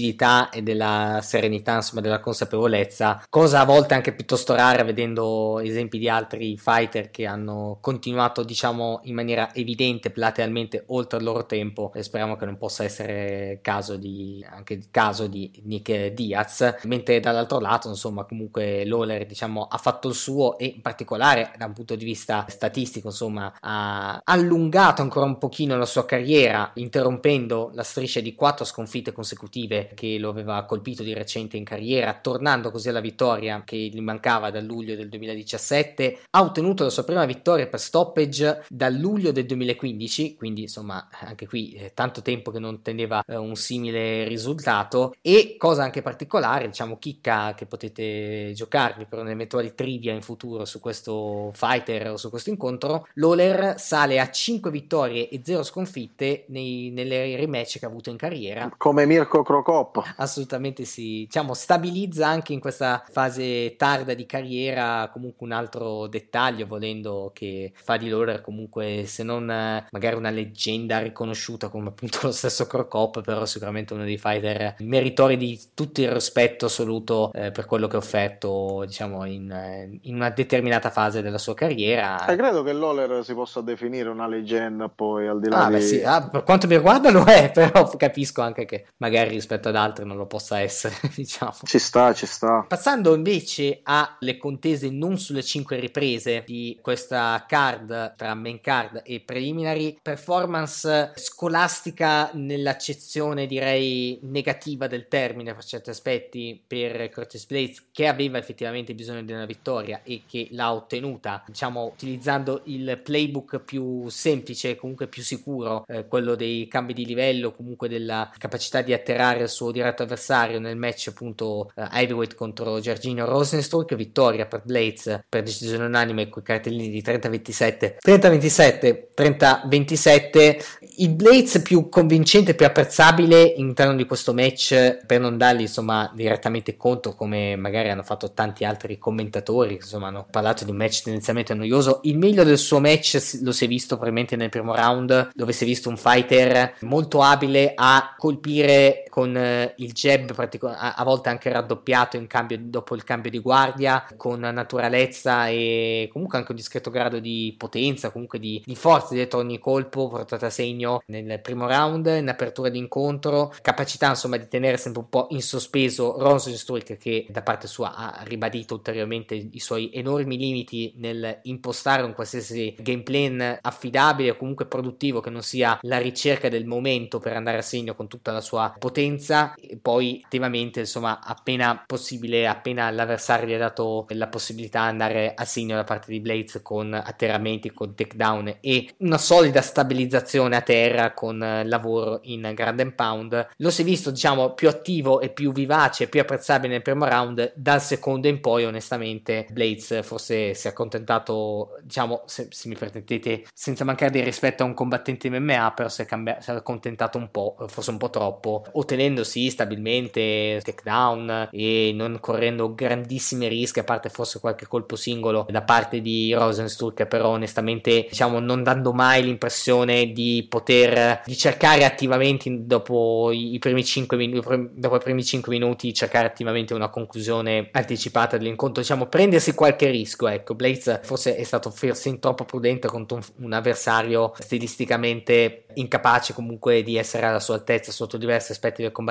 e della serenità, insomma, della consapevolezza, cosa a volte anche piuttosto piuttosto rara vedendo esempi di altri fighter che hanno continuato diciamo in maniera evidente platealmente oltre il loro tempo. E speriamo che non possa essere caso di anche il caso di Nick Diaz. Mentre dall'altro lato insomma comunque Lawler diciamo ha fatto il suo e in particolare da un punto di vista statistico insomma ha allungato ancora un pochino la sua carriera interrompendo la striscia di quattro sconfitte consecutive che lo aveva colpito di recente in carriera tornando così alla vittoria che gli mancava dal luglio del 2017, ha ottenuto la sua prima vittoria per stoppage dal luglio del 2015, quindi insomma anche qui eh, tanto tempo che non teneva eh, un simile risultato e cosa anche particolare, diciamo chicca che potete giocarvi per un'eventuale trivia in futuro su questo fighter o su questo incontro, Lawler sale a 5 vittorie e 0 sconfitte nei, nelle rematch che ha avuto in carriera. Come Mirko Crocop. Assolutamente sì, diciamo stabilizza anche in questa fase tarda di carriera comunque un altro dettaglio volendo che fa di Lawler comunque se non eh, magari una leggenda riconosciuta come appunto lo stesso Crocop però sicuramente uno dei fighter meritori di tutto il rispetto assoluto eh, per quello che ha offerto diciamo in, eh, in, una determinata fase della sua carriera eh, credo che Lawler si possa definire una leggenda poi al di là ah, di... beh, sì. ah, per quanto mi riguarda lo è però capisco anche che magari rispetto ad altri non lo possa essere, diciamo. Ci sta, ci sta. Passando invece alle contese non sulle 5 riprese di questa card tra main card e preliminary, performance scolastica nell'accezione direi negativa del termine per certi aspetti per Curtis Blades che aveva effettivamente bisogno di una vittoria e che l'ha ottenuta, diciamo utilizzando il playbook più semplice, comunque più sicuro, eh, quello dei cambi di livello, comunque della capacità di atterrare suo diretto avversario nel match appunto eh, heavyweight contro Giorgino Rosenstruck, vittoria per Blades per decisione unanime con i cartellini di 30-27, 30-27, 30-27, il Blades più convincente, più apprezzabile all'interno di questo match per non dargli insomma direttamente conto come magari hanno fatto tanti altri commentatori insomma hanno parlato di un match tendenzialmente noioso. Il meglio del suo match lo si è visto probabilmente nel primo round dove si è visto un fighter molto abile a colpire con eh, il jab a-, a volte anche raddoppiato cambio, dopo il cambio di guardia con naturalezza e comunque anche un discreto grado di potenza comunque di, di forza dietro ogni colpo portato a segno nel primo round in apertura di incontro capacità insomma di tenere sempre un po' in sospeso Ronson Strick che da parte sua ha ribadito ulteriormente i suoi enormi limiti nel impostare un qualsiasi game plan affidabile o comunque produttivo che non sia la ricerca del momento per andare a segno con tutta la sua potenza e poi attivamente insomma appena possibile appena l'avversario gli ha dato la possibilità di andare a segno da parte di Blades con atterramenti con takedown e una solida stabilizzazione a terra con lavoro in ground and pound lo si è visto diciamo più attivo e più vivace più apprezzabile nel primo round. Dal secondo in poi onestamente Blades forse si è accontentato diciamo se, se mi permettete senza mancare di rispetto a un combattente MMA però si è, cambi- si è accontentato un po' forse un po' troppo ottenendosi stabilmente takedown e non correndo grandissimi rischi a parte forse qualche colpo singolo da parte di Rosenstruck però onestamente diciamo non dando mai l'impressione di poter di cercare attivamente dopo i primi 5 minuti dopo i primi 5 minuti cercare attivamente una conclusione anticipata dell'incontro. Diciamo prendersi qualche rischio ecco. Blaze forse è stato fin troppo prudente contro un, un avversario stilisticamente incapace comunque di essere alla sua altezza sotto diversi aspetti del combattimento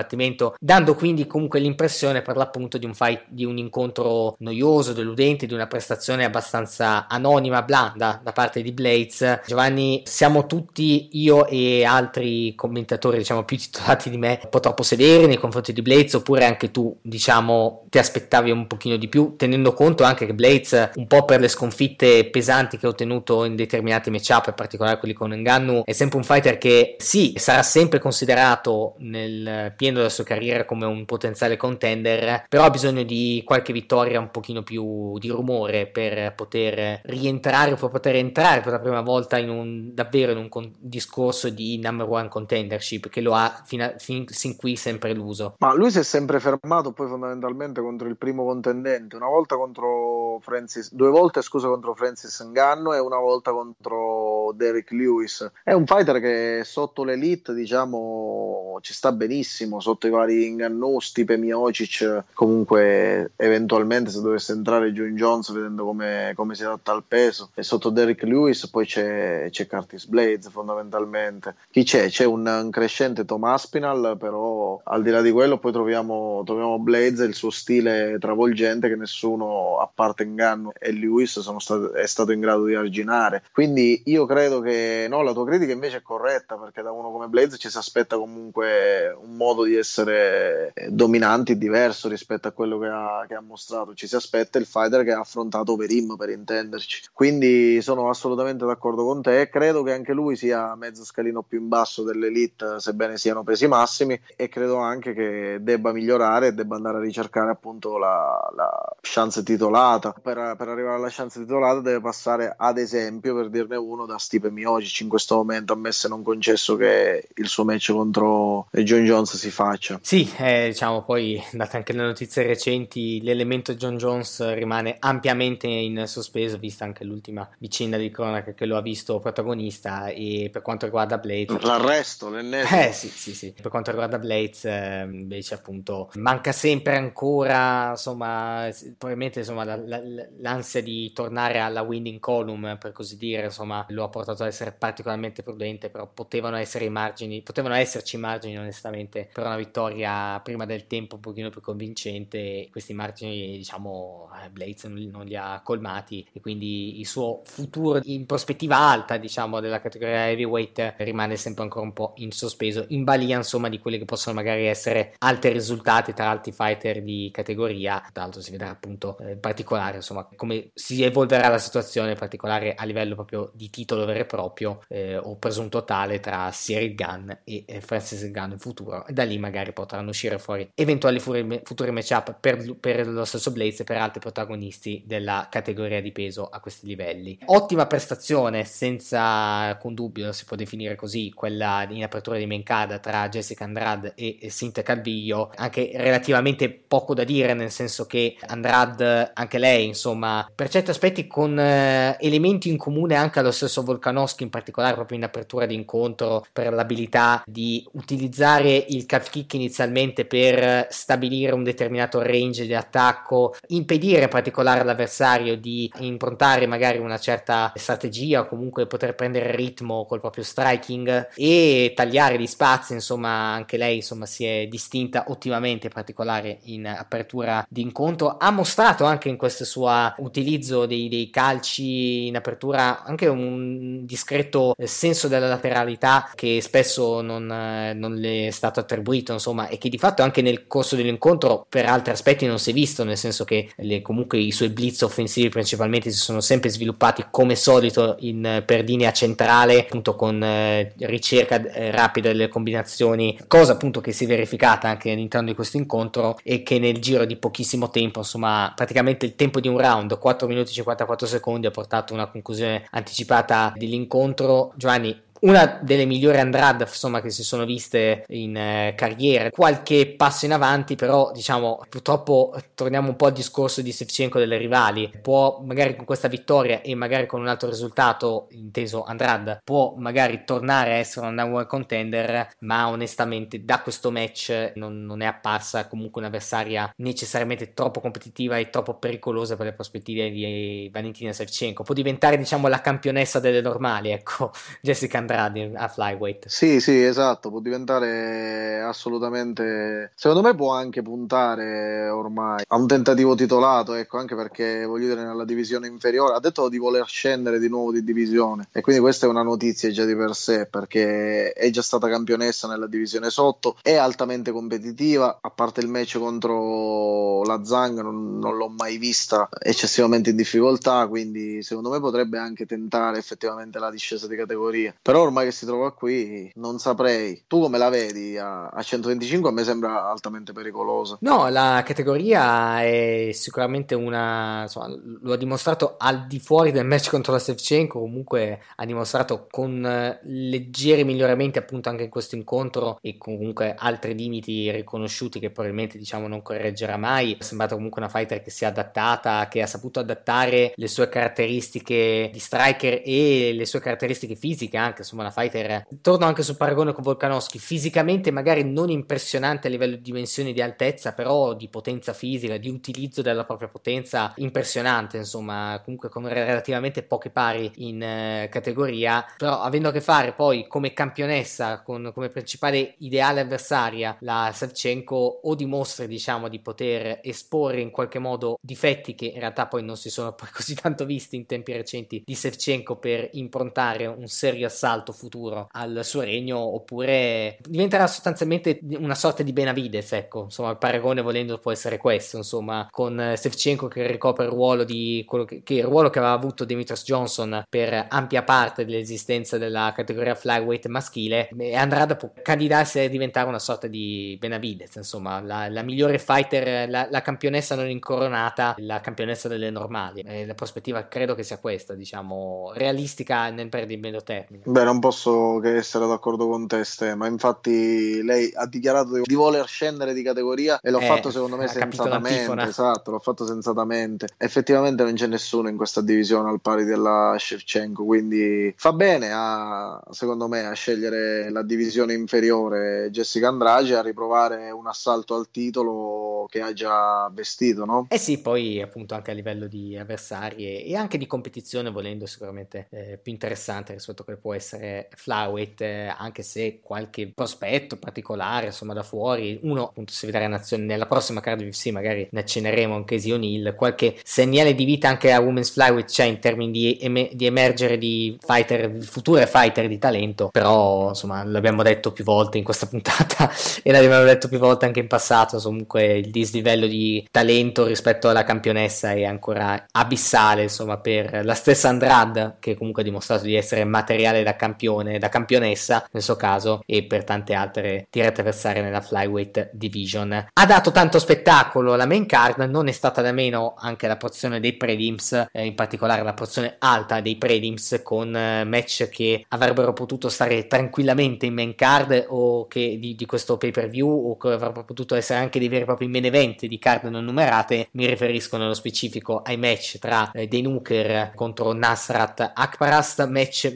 dando quindi comunque l'impressione per l'appunto di un fight di un incontro noioso deludente di una prestazione abbastanza anonima blanda da parte di Blades. Giovanni siamo tutti io e altri commentatori diciamo più titolati di me un po' troppo severi nei confronti di Blades oppure anche tu diciamo ti aspettavi un pochino di più tenendo conto anche che Blades un po' per le sconfitte pesanti che ha ottenuto in determinati matchup in particolare quelli con Ngannou è sempre un fighter che sì sarà sempre considerato nel pieno della sua carriera come un potenziale contender però ha bisogno di qualche vittoria un pochino più di rumore per poter rientrare per poter entrare per la prima volta in un davvero in un con- discorso di number one contendership che lo ha a, fin, sin qui sempre eluso ma lui si è sempre fermato poi fondamentalmente contro il primo contendente una volta contro Francis due volte scusa contro Francis Ngannou e una volta contro Derek Lewis. È un fighter che sotto l'elite diciamo ci sta benissimo sotto i vari Ngannou Stipe Miocic comunque eventualmente se dovesse entrare June Jones vedendo come, come, si adatta al peso e sotto Derek Lewis poi c'è, c'è Curtis Blades fondamentalmente. Chi c'è? c'è un, un crescente Tom Aspinal però al di là di quello poi troviamo, troviamo Blades e il suo stile travolgente che nessuno a parte Ngannou e Lewis stato, è stato in grado di arginare. Quindi io credo che no, la tua critica invece è corretta perché da uno come Blades ci si aspetta comunque un modo di essere dominanti diverso rispetto a quello che ha, che ha mostrato. Ci si aspetta il fighter che ha affrontato Verim per intenderci. Quindi sono assolutamente d'accordo con te. Credo che anche lui sia mezzo scalino più in basso dell'elite sebbene siano pesi massimi e credo anche che debba migliorare e debba andare a ricercare appunto la, la chance titolata. Per, per, arrivare alla chance titolata deve passare ad esempio per dirne uno da Stipe Miocic in questo momento ammesso non concesso che il suo match contro John Jones si faccia. Sì eh, diciamo poi date anche le notizie recenti l'elemento John Jones rimane ampiamente in sospeso vista anche l'ultima vicenda di cronaca che lo ha visto protagonista e per quanto riguarda Blades l'arresto l'ennesimo. Eh sì sì sì. Per quanto riguarda Blades eh, invece appunto manca sempre ancora insomma probabilmente insomma la, la, l'ansia di tornare alla winning column per così dire insomma lo ha portato ad essere particolarmente prudente, però potevano essere margini, potevano esserci margini onestamente per una vittoria prima del tempo un pochino più convincente questi margini diciamo eh, Blades non li ha colmati e quindi il suo futuro in prospettiva alta diciamo della categoria heavyweight rimane sempre ancora un po' in sospeso in balia insomma di quelli che possono magari essere altri risultati tra altri fighter di categoria. Tra l'altro si vedrà appunto eh, in particolare insomma come si evolverà la situazione in particolare a livello proprio di titolo vero e proprio eh, o presunto tale tra Cyril Gunn e eh, Francis Gunn in futuro. E da lì magari potranno uscire fuori eventuali futuri, futuri matchup per, per lo stesso Blaze e per altri protagonisti della categoria di peso a questi livelli. Ottima prestazione senza con dubbio si può definire così quella in apertura di Mencada tra Jessica Andrade e Cinta Calvillo anche relativamente poco da dire nel senso che Andrade anche lei insomma per certi aspetti con eh, elementi in comune anche allo stesso Volkanovski in particolare proprio in apertura di incontro per l'abilità di utilizzare il calf kick inizialmente per stabilire un determinato range di attacco impedire in particolare all'avversario di improntare magari una certa strategia o comunque poter prendere ritmo col proprio striking e tagliare gli spazi. Insomma anche lei insomma si è distinta ottimamente in particolare in apertura di incontro. Ha mostrato anche in questo suo utilizzo dei, dei calci in apertura anche un discreto senso della lateralità che spesso non, eh, non, le è stato attribuito insomma e che di fatto anche nel corso dell'incontro per altri aspetti non si è visto nel senso che le, comunque i suoi blitz offensivi principalmente si sono sempre sviluppati come solito in, per linea centrale appunto con eh, ricerca eh, rapida delle combinazioni cosa appunto che si è verificata anche all'interno di questo incontro e che nel giro di pochissimo tempo insomma praticamente il tempo di un round 4 minuti e 54 secondi ha portato a una conclusione anticipata dell'incontro Giovanni una delle migliori Andrade insomma che si sono viste in eh, carriera. Qualche passo in avanti però diciamo purtroppo torniamo un po' al discorso di Sevchenko delle rivali. Può magari con questa vittoria e magari con un altro risultato inteso Andrade può magari tornare a essere un number contender ma onestamente da questo match non, non è apparsa comunque un'avversaria necessariamente troppo competitiva e troppo pericolosa per le prospettive di Valentina Sevchenko può diventare diciamo la campionessa delle normali ecco Jessica Andrade Andrade a flyweight. Sì, sì, esatto, può diventare assolutamente... Secondo me può anche puntare ormai a un tentativo titolato, ecco, anche perché voglio dire nella divisione inferiore ha detto di voler scendere di nuovo di divisione e quindi questa è una notizia già di per sé perché è già stata campionessa nella divisione sotto, è altamente competitiva, a parte il match contro la Zang non, non l'ho mai vista eccessivamente in difficoltà, quindi secondo me potrebbe anche tentare effettivamente la discesa di categoria. Però ormai che si trova qui non saprei. Tu come la vedi a, a 125? A me sembra altamente pericolosa. No, la categoria è sicuramente una... Insomma, lo ha dimostrato al di fuori del match contro la Sevchenko, comunque ha dimostrato con eh, leggeri miglioramenti appunto anche in questo incontro e comunque altri limiti riconosciuti che probabilmente diciamo non correggerà mai. È sembrata comunque una fighter che si è adattata, che ha saputo adattare le sue caratteristiche di striker e le sue caratteristiche fisiche anche insomma una fighter torno anche sul paragone con Volkanovski. Fisicamente magari non impressionante a livello di dimensioni di altezza però di potenza fisica di utilizzo della propria potenza impressionante insomma comunque con relativamente poche pari in eh, categoria. Però avendo a che fare poi come campionessa con come principale ideale avversaria la Savchenko o dimostra diciamo di poter esporre in qualche modo difetti che in realtà poi non si sono poi così tanto visti in tempi recenti di Savchenko per improntare un serio assalto futuro al suo regno oppure diventerà sostanzialmente una sorta di Benavides ecco. Insomma il paragone volendo può essere questo insomma con Sevchenko che ricopre il ruolo di quello che, che il ruolo che aveva avuto Demetrius Johnson per ampia parte dell'esistenza della categoria flyweight maschile e Andrade può candidarsi a diventare una sorta di Benavides insomma la, la migliore fighter la, la, campionessa non incoronata la campionessa delle normali. E la prospettiva credo che sia questa diciamo realistica nel breve medio termine. Beh, non posso che essere d'accordo con te, Ste, ma infatti lei ha dichiarato di voler scendere di categoria e l'ho eh, fatto secondo me sensatamente. Esatto, l'ho fatto sensatamente. Effettivamente non c'è nessuno in questa divisione al pari della Shevchenko, quindi fa bene a, secondo me a scegliere la divisione inferiore Jessica Andrade a riprovare un assalto al titolo che ha già vestito, no? Eh sì, poi appunto anche a livello di avversari e, e anche di competizione volendo sicuramente eh, più interessante rispetto a quello che può essere flyweight, eh, anche se qualche prospetto particolare insomma da fuori, uno appunto si vedrà in azione nella prossima card UFC magari ne acceneremo anche Casey O'Neill, qualche segnale di vita anche a Women's Flyweight c'è in termini di, em- di emergere di fighter, future fighter di talento, però insomma l'abbiamo detto più volte in questa puntata e l'abbiamo detto più volte anche in passato, comunque il dislivello di talento rispetto alla campionessa è ancora abissale insomma per la stessa Andrade che comunque ha dimostrato di essere materiale da campione, da campionessa nel suo caso e per tante altre dirette avversarie nella flyweight division. Ha dato tanto spettacolo la main card, non è stata da meno anche la porzione dei prelims, eh, in particolare la porzione alta dei prelims con eh, match che avrebbero potuto stare tranquillamente in main card o che di, di questo pay per view o che avrebbero potuto essere anche dei veri e propri main event di card non numerate. Mi riferisco nello specifico ai match tra eh, De Nuker contro Nasrat Akparast, match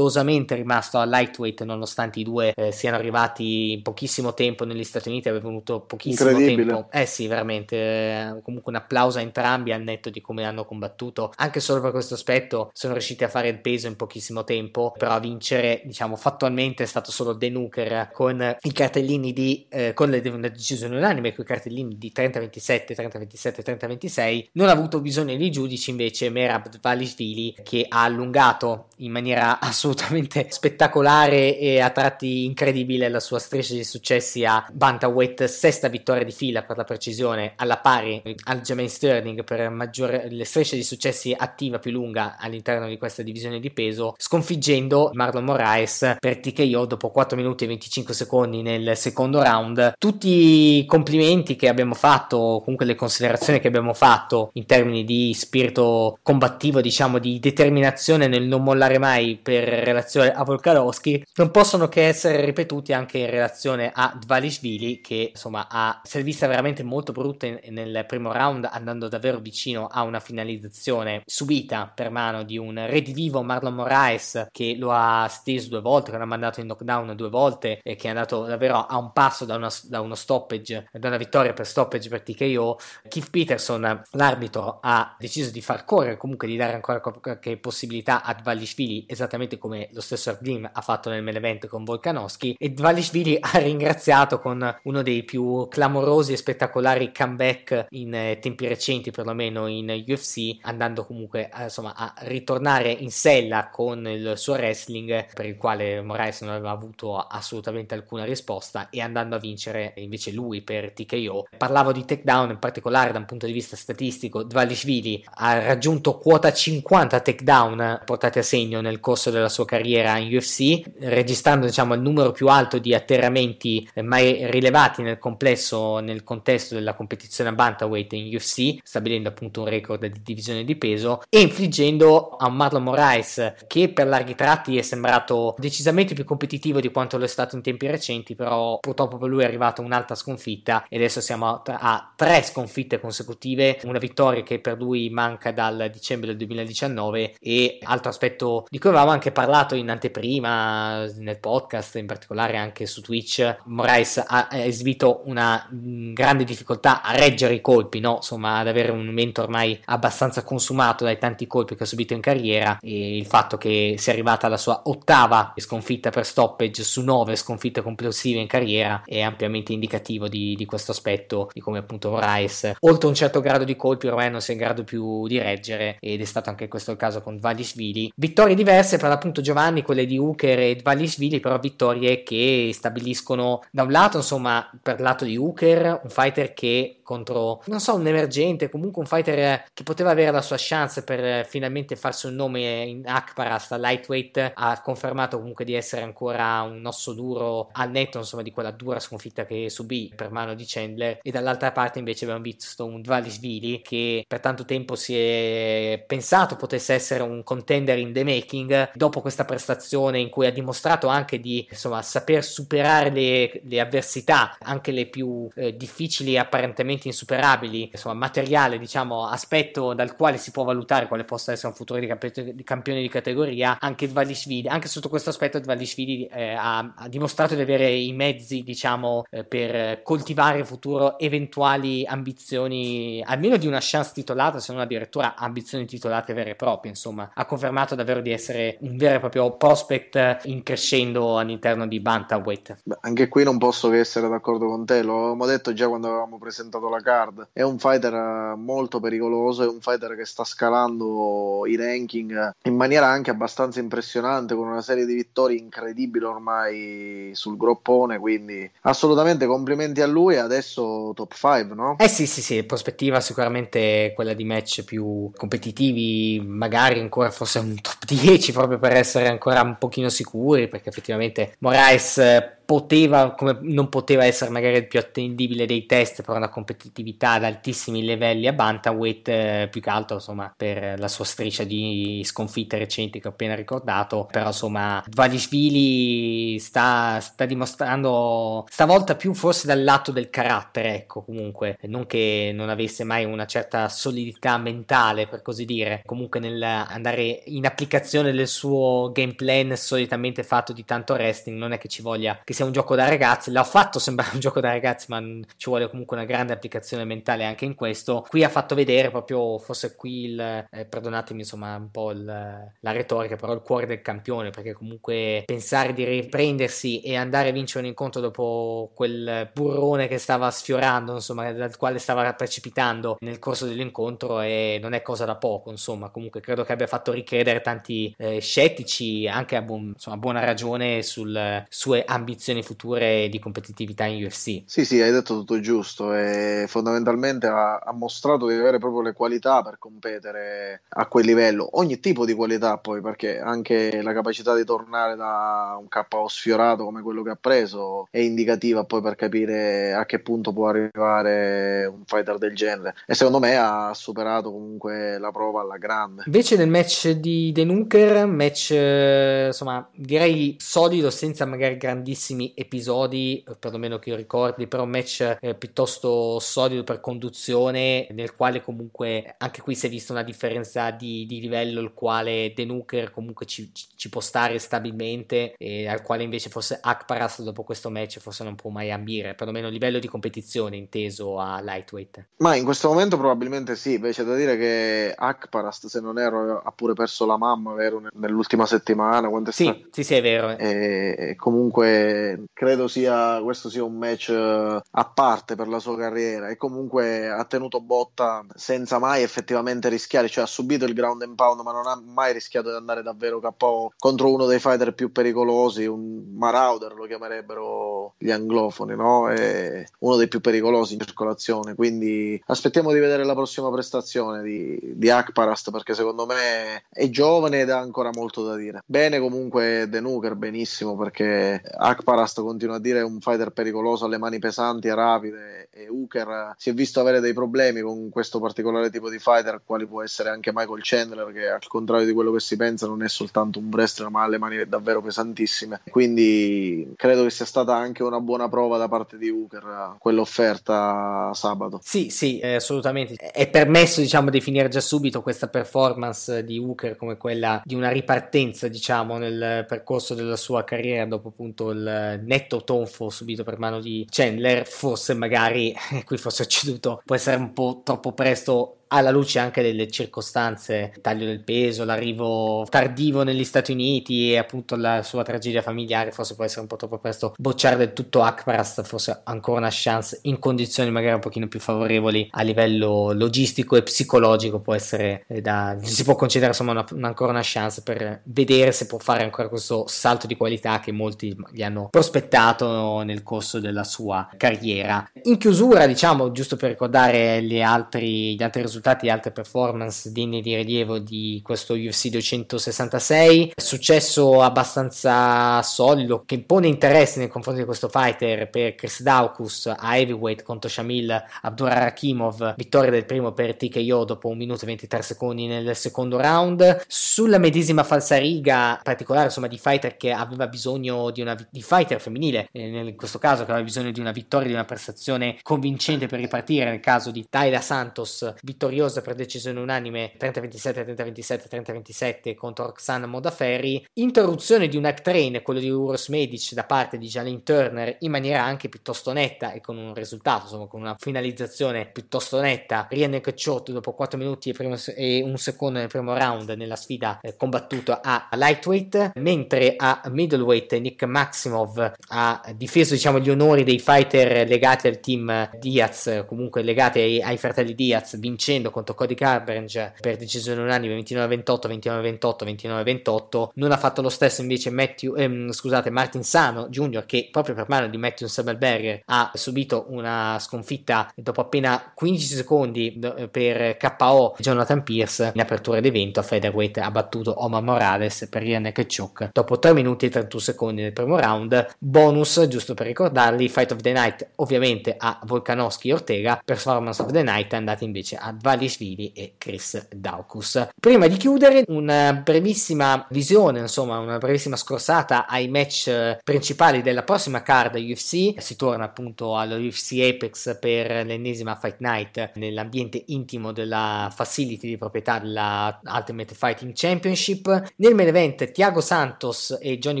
miracolosamente rimasto a lightweight nonostante i due eh, siano arrivati in pochissimo tempo negli Stati Uniti, avevano avuto pochissimo tempo. Eh sì, veramente, eh, comunque un applauso a entrambi al netto di come hanno combattuto, anche solo per questo aspetto sono riusciti a fare il peso in pochissimo tempo, però a vincere, diciamo, fattualmente è stato solo De Nuker con i cartellini di, eh, con le, una decisione unanime, con i cartellini di 30-27, 30-27, 30-26, non ha avuto bisogno di giudici invece Merab Valishvili che ha allungato in maniera assolutamente spettacolare e a tratti incredibile la sua striscia di successi a Bantamweight, sesta vittoria di fila per la precisione, alla pari al Jermaine Sterling per maggiore, le strisce di successi attiva più lunga all'interno di questa divisione di peso, sconfiggendo Marlon Moraes per TKO dopo 4 minuti e 25 secondi nel secondo round. Tutti i complimenti che abbiamo fatto, comunque le considerazioni che abbiamo fatto in termini di spirito combattivo, diciamo di determinazione nel non mollare mai per relazione a Volkanovski, non possono che essere ripetuti anche in relazione a Dvalishvili che insomma ha, si veramente molto brutta nel primo round andando davvero vicino a una finalizzazione subita per mano di un redivivo Marlon Moraes che lo ha steso due volte, che l'ha mandato in knockdown due volte e che è andato davvero a un passo da, una, da uno stoppage, da una vittoria per stoppage per TKO. Keith Peterson, l'arbitro, ha deciso di far correre, comunque di dare ancora qualche possibilità a Dvalishvili, esattamente come lo stesso Ardim ha fatto nel main event con Volkanovski e Dvalishvili ha ringraziato con uno dei più clamorosi e spettacolari comeback in eh, tempi recenti perlomeno in UFC andando comunque a, insomma a ritornare in sella con il suo wrestling per il quale Moraes non aveva avuto assolutamente alcuna risposta e andando a vincere invece lui per TKO parlavo di takedown in particolare da un punto di vista statistico Dvalishvili ha raggiunto quota 50 takedown portati a segno nel corso della sua carriera in UFC registrando diciamo il numero più alto di atterramenti mai rilevati nel complesso nel contesto della competizione a bantamweight in UFC, stabilendo appunto un record di divisione di peso e infliggendo a Marlon Moraes che per larghi tratti è sembrato decisamente più competitivo di quanto lo è stato in tempi recenti, però purtroppo per lui è arrivata un'alta sconfitta e adesso siamo a tre sconfitte consecutive, una vittoria che per lui manca dal dicembre del 2019 e altro aspetto di cui avevamo anche parlato in anteprima nel podcast, in particolare anche su Twitch, Moraes ha esibito una mm, grande difficoltà a reggere i colpi, no? insomma ad avere un mento ormai abbastanza consumato dai tanti colpi che ha subito in carriera e il fatto che sia arrivata alla sua ottava sconfitta per stoppage su nove sconfitte complessive in carriera è ampiamente indicativo di, di questo aspetto, di come appunto Moraes oltre un certo grado di colpi ormai non sia in grado più di reggere ed è stato anche questo il caso con Vadishvili. Vittorie diverse per l'appunto Giovanni, quelle di Hooker e Vadishvili, però vittorie che stabiliscono da un lato insomma per lato di Hooker un fighter che contro, non so, un emergente, comunque un fighter che poteva avere la sua chance per finalmente farsi un nome in Akparas, lightweight, ha confermato comunque di essere ancora un osso duro al netto, insomma, di quella dura sconfitta che subì per mano di Chandler. E dall'altra parte invece abbiamo visto un Dvalishvili che per tanto tempo si è pensato potesse essere un contender in the making. Dopo questa prestazione in cui ha dimostrato anche di insomma, saper superare le, le avversità, anche le più eh, difficili e apparentemente insuperabili, insomma, materiale, diciamo, aspetto dal quale si può valutare quale possa essere un futuro di, camp- di campione di categoria, anche Dvalishvili, anche sotto questo aspetto Dvalishvili eh, ha, ha, dimostrato di avere i mezzi, diciamo, eh, per coltivare in futuro eventuali ambizioni, almeno di una chance titolata, se non addirittura ambizioni titolate vere e proprie, insomma, ha confermato davvero di essere un vero e proprio prospect in crescendo all'interno di Bantamweight. Anche qui non posso che essere d'accordo con te, lo abbiamo detto già quando avevamo presentato la card, è un fighter eh, molto pericoloso, è un fighter che sta scalando i ranking in maniera anche abbastanza impressionante con una serie di vittorie incredibili ormai sul groppone, quindi assolutamente complimenti a lui adesso top 5, no? Eh sì, sì, sì, prospettiva sicuramente quella di match più competitivi, magari ancora forse un top 10 proprio per essere ancora un pochino sicuri, perché effettivamente Moraes poteva, come non poteva essere magari il più attendibile dei test per una competitività ad altissimi livelli a Bantamweight, eh, più che altro insomma per la sua striscia di sconfitte recenti che ho appena ricordato, però insomma Valishvili sta, sta dimostrando stavolta più forse dal lato del carattere, ecco comunque, non che non avesse mai una certa solidità mentale per così dire, comunque nell'andare in applicazione del suo game plan solitamente fatto di tanto wrestling, non è che ci voglia che sia un gioco da ragazzi, l'ha fatto sembrare un gioco da ragazzi, ma ci vuole comunque una grande applicazione mentale anche in questo. Qui ha fatto vedere proprio, forse qui il, eh, perdonatemi insomma un po' il, la retorica, però il cuore del campione, perché comunque pensare di riprendersi e andare a vincere un incontro dopo quel burrone che stava sfiorando, insomma, dal quale stava precipitando nel corso dell'incontro e non è cosa da poco, insomma, comunque credo che abbia fatto ricredere tanti eh, scettici anche a, buon, insomma, a buona ragione sulle sue ambizioni ambizioni future di competitività in UFC. Sì, sì, hai detto tutto giusto e fondamentalmente ha, ha, mostrato di avere proprio le qualità per competere a quel livello, ogni tipo di qualità poi, perché anche la capacità di tornare da un KO sfiorato come quello che ha preso è indicativa poi per capire a che punto può arrivare un fighter del genere e secondo me ha superato comunque la prova alla grande. Invece nel match di The Nuker, match insomma direi solido senza magari grandissimi pochissimi episodi, perlomeno che io ricordi, però un match eh, piuttosto solido per conduzione, nel quale comunque anche qui si è vista una differenza di, di livello, il quale The Nuker comunque ci, ci, può stare stabilmente e al quale invece forse Akparas dopo questo match forse non può mai ambire, perlomeno a livello di competizione inteso a lightweight. Ma in questo momento probabilmente sì, invece da dire che Akparas se non ero ha pure perso la mamma, vero, nell'ultima settimana. Sì, sta... sì, sì, è vero. E comunque credo sia questo sia un match eh, a parte per la sua carriera e comunque ha tenuto botta senza mai effettivamente rischiare, cioè ha subito il ground and pound ma non ha mai rischiato di andare davvero KO contro uno dei fighter più pericolosi, un Marauder lo chiamerebbero gli anglofoni, no? È uno dei più pericolosi in circolazione, quindi aspettiamo di vedere la prossima prestazione di, di Akparast perché secondo me è giovane ed ha ancora molto da dire. Bene comunque De Nuker, benissimo perché Akparast Farast continua a dire è un fighter pericoloso alle mani pesanti e rapide e Hooker si è visto avere dei problemi con questo particolare tipo di fighter quali può essere anche Michael Chandler che al contrario di quello che si pensa non è soltanto un wrestler ma ha le mani davvero pesantissime. Quindi credo che sia stata anche una buona prova da parte di Hooker quell'offerta sabato. Sì sì assolutamente. È permesso diciamo definire già subito questa performance di Hooker come quella di una ripartenza diciamo nel percorso della sua carriera dopo appunto il netto tonfo subito per mano di Chandler, forse magari, qui forse ho ceduto, può essere un po' troppo presto alla luce anche delle circostanze, il taglio del peso, l'arrivo tardivo negli Stati Uniti e appunto la sua tragedia familiare, forse può essere un po' troppo presto bocciare del tutto Akparast, forse ancora una chance in condizioni magari un pochino più favorevoli a livello logistico e psicologico può essere eh, da, si può concedere insomma una, una, ancora una chance per vedere se può fare ancora questo salto di qualità che molti gli hanno prospettato nel corso della sua carriera. In chiusura diciamo giusto per ricordare gli altri, gli altri risultati risultati e altre performance degne di rilievo di questo UFC 266. Successo abbastanza solido che pone interesse nei confronti di questo fighter per Chris Daukus a heavyweight contro Shamil Abdurarakimov, vittoria del primo per TKO dopo 1 minuto e 23 secondi nel secondo round. Sulla medesima falsariga, in particolare insomma di fighter che aveva bisogno di una di fighter femminile, eh, in questo caso che aveva bisogno di una vittoria, di una prestazione convincente per ripartire, nel caso di Tyler Santos, vittoriosa per decisione unanime 30-27, 30-27, 30-27 contro Roxanne Modaferri, interruzione di un hack train, quello di Uros Medic da parte di Jalin Turner in maniera anche piuttosto netta e con un risultato, insomma con una finalizzazione piuttosto netta, Rian Short dopo 4 minuti e, primo, e, un secondo nel primo round nella sfida eh, combattuto a lightweight, mentre a middleweight Nick Maximov ha difeso diciamo gli onori dei fighter legati al team Diaz, comunque legati ai, ai fratelli Diaz, vincendo contro Cody Garbrange per decisione unanime 29-28, 29-28, 29-28. Non ha fatto lo stesso invece Matthew, ehm, scusate, Martin Sano Jr. che proprio per mano di Matthew Sabelberger ha subito una sconfitta dopo appena 15 secondi per KO Jonathan Pierce in apertura d'evento a featherweight ha battuto Omar Morales per Ian Kechuk dopo 3 minuti e 31 secondi nel primo round. Bonus, giusto per ricordarli, Fight of the Night ovviamente a Volkanovski e Ortega, Performance of the Night è andata invece a Valishvili e Chris Daukus. Prima di chiudere, una brevissima visione, insomma, una brevissima scorsata ai match eh, principali della prossima card UFC. Si torna appunto allo UFC Apex per l'ennesima Fight Night nell'ambiente intimo della facility di proprietà della Ultimate Fighting Championship. Nel main event Thiago Santos e Johnny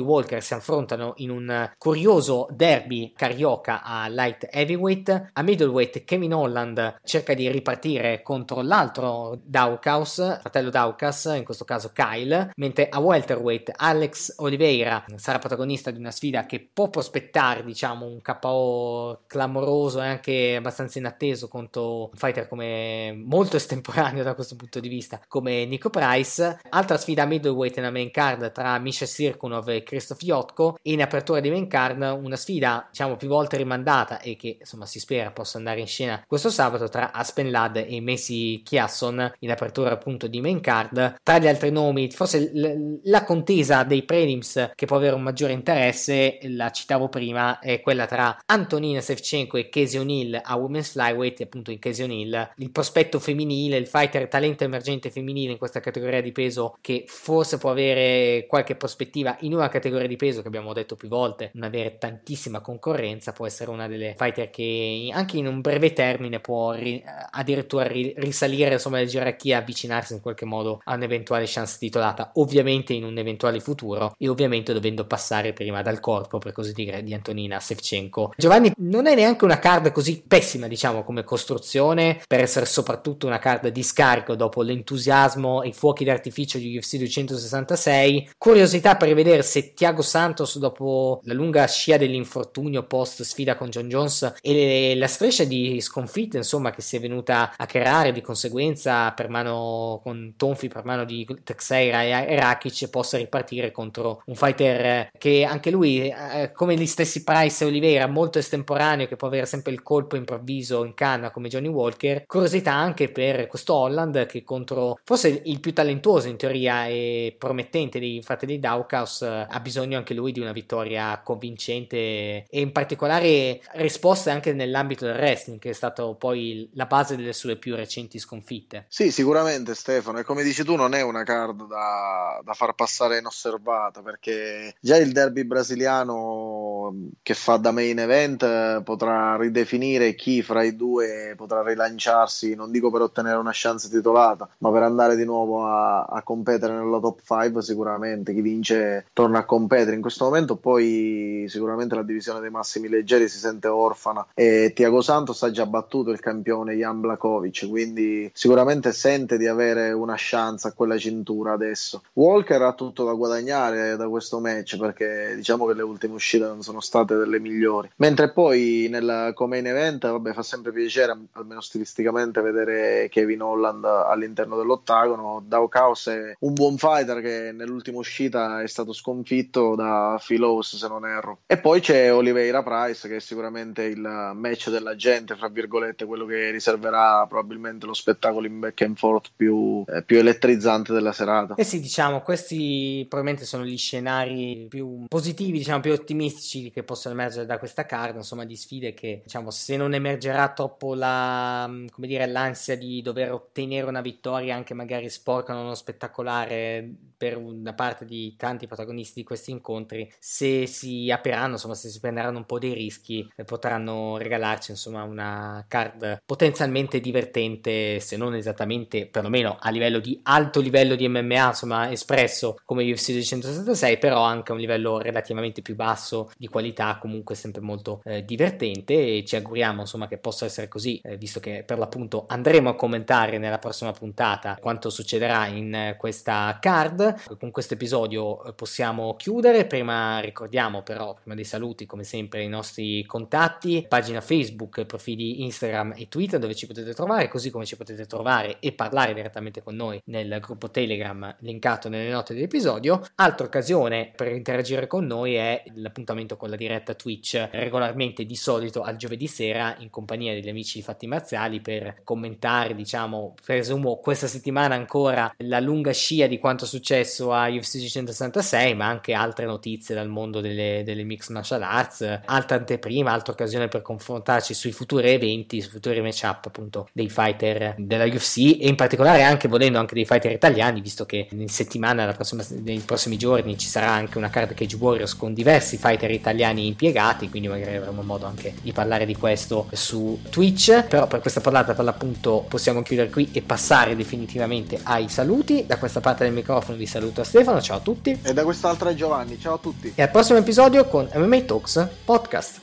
Walker si affrontano in un curioso derby carioca a light heavyweight. A middleweight Kevin Holland cerca di ripartire contro l'altro Daukaus, fratello Daukas, in questo caso Kyle, mentre a welterweight Alex Oliveira sarà protagonista di una sfida che può prospettare, diciamo, un KO clamoroso e anche abbastanza inatteso contro un fighter come molto estemporaneo da questo punto di vista, come Nico Price. Altra sfida a middleweight nella main card tra Misha Sirkunov e Christoph Jotko e in apertura di main card una sfida, diciamo, più volte rimandata e che insomma si spera possa andare in scena questo sabato tra Aspen Ladd e Messi Chiasson in apertura appunto di main card. Tra gli altri nomi, forse l- la contesa dei prelims che può avere un maggiore interesse, la citavo prima, è quella tra Antonina Sevchenko e Casey O'Neill a Women's Flyweight, appunto in Casey O'Neill, il prospetto femminile, il fighter talento emergente femminile in questa categoria di peso che forse può avere qualche prospettiva in una categoria di peso che abbiamo detto più volte, non avere tantissima concorrenza, può essere una delle fighter che anche in un breve termine può ri- addirittura ri- risalire insomma le gerarchie avvicinarsi in qualche modo a un'eventuale chance titolata, ovviamente in un eventuale futuro e ovviamente dovendo passare prima dal corpo, per così dire, di Antonina Sevchenko. Giovanni non è neanche una card così pessima, diciamo, come costruzione, per essere soprattutto una card di scarico dopo l'entusiasmo e i fuochi d'artificio di UFC 266. Curiosità per vedere se Thiago Santos, dopo la lunga scia dell'infortunio post sfida con John Jones e la striscia di sconfitte, insomma, che si è venuta a creare di conseguenza per mano con tonfi per mano di Texeira e Rakic, possa ripartire contro un fighter che anche lui, eh, come gli stessi Price e Oliveira, molto estemporaneo, che può avere sempre il colpo improvviso in canna come Johnny Walker. Curiosità anche per questo Holland che contro forse il più talentuoso in teoria e promettente dei fratelli Daukaus ha bisogno anche lui di una vittoria convincente e in particolare risposte anche nell'ambito del wrestling che è stato poi la base delle sue più recenti sconfitte. Sì, sicuramente Stefano e come dici tu non è una card da, da far passare inosservata perché già il derby brasiliano che fa da main event potrà ridefinire chi fra i due potrà rilanciarsi, non dico per ottenere una chance titolata, ma per andare di nuovo a, a competere nella top 5 sicuramente, chi vince torna a competere. In questo momento poi sicuramente la divisione dei massimi leggeri si sente orfana e Tiago Santos ha già battuto il campione Jan Blakovic, quindi sicuramente sente di avere una chance a quella cintura adesso. Walker ha tutto da guadagnare da questo match perché diciamo che le ultime uscite non sono state delle migliori. Mentre poi nel come in event, vabbè, fa sempre piacere, almeno stilisticamente, vedere Kevin Holland all'interno dell'ottagono. Dao Chaos è un buon fighter che nell'ultima uscita è stato sconfitto da Philos, se non erro. E poi c'è Oliveira Price, che è sicuramente il match della gente, fra virgolette, quello che riserverà probabilmente lo spettacolo in back and forth più, eh, più elettrizzante della serata. Eh sì, diciamo, questi probabilmente sono gli scenari più positivi, diciamo, più ottimistici che possono emergere da questa card, insomma, di sfide che, diciamo, se non emergerà troppo la, come dire, l'ansia di dover ottenere una vittoria anche magari sporca, non spettacolare per da parte di tanti protagonisti di questi incontri, se si apriranno, insomma, se si prenderanno un po' dei rischi, eh, potranno regalarci, insomma, una card potenzialmente divertente, se non esattamente, perlomeno a livello di alto livello di MMA, insomma, espresso come UFC 266, però anche a un livello relativamente più basso di qualità, comunque sempre molto eh, divertente. E ci auguriamo, insomma, che possa essere così, eh, visto che per l'appunto andremo a commentare nella prossima puntata quanto succederà in eh, questa card. Con questo episodio eh, possiamo chiudere. Prima ricordiamo però, prima dei saluti, come sempre, i nostri contatti, pagina Facebook, profili Instagram e Twitter dove ci potete trovare, così come ci potete trovare e parlare direttamente con noi nel gruppo Telegram linkato nelle note dell'episodio. Altra occasione per interagire con noi è l'appuntamento con la diretta Twitch, regolarmente di solito al giovedì sera in compagnia degli amici di Fatti Marziali per commentare, diciamo, presumo questa settimana ancora la lunga scia di quanto succede successo a UFC 166, ma anche altre notizie dal mondo delle, delle mixed martial arts, altra anteprima, altra occasione per confrontarci sui futuri eventi, sui futuri matchup appunto dei fighter della UFC e in particolare anche volendo anche dei fighter italiani, visto che in settimana, prossima, nei prossimi giorni ci sarà anche una card Cage Warriors con diversi fighter italiani impiegati, quindi magari avremo modo anche di parlare di questo su Twitch, però per questa parlata per l'appunto possiamo chiudere qui e passare definitivamente ai saluti, da questa parte del microfono vi saluto a Stefano, ciao a tutti. E da quest'altra è Giovanni, ciao a tutti. E al prossimo episodio con MMA Talks Podcast.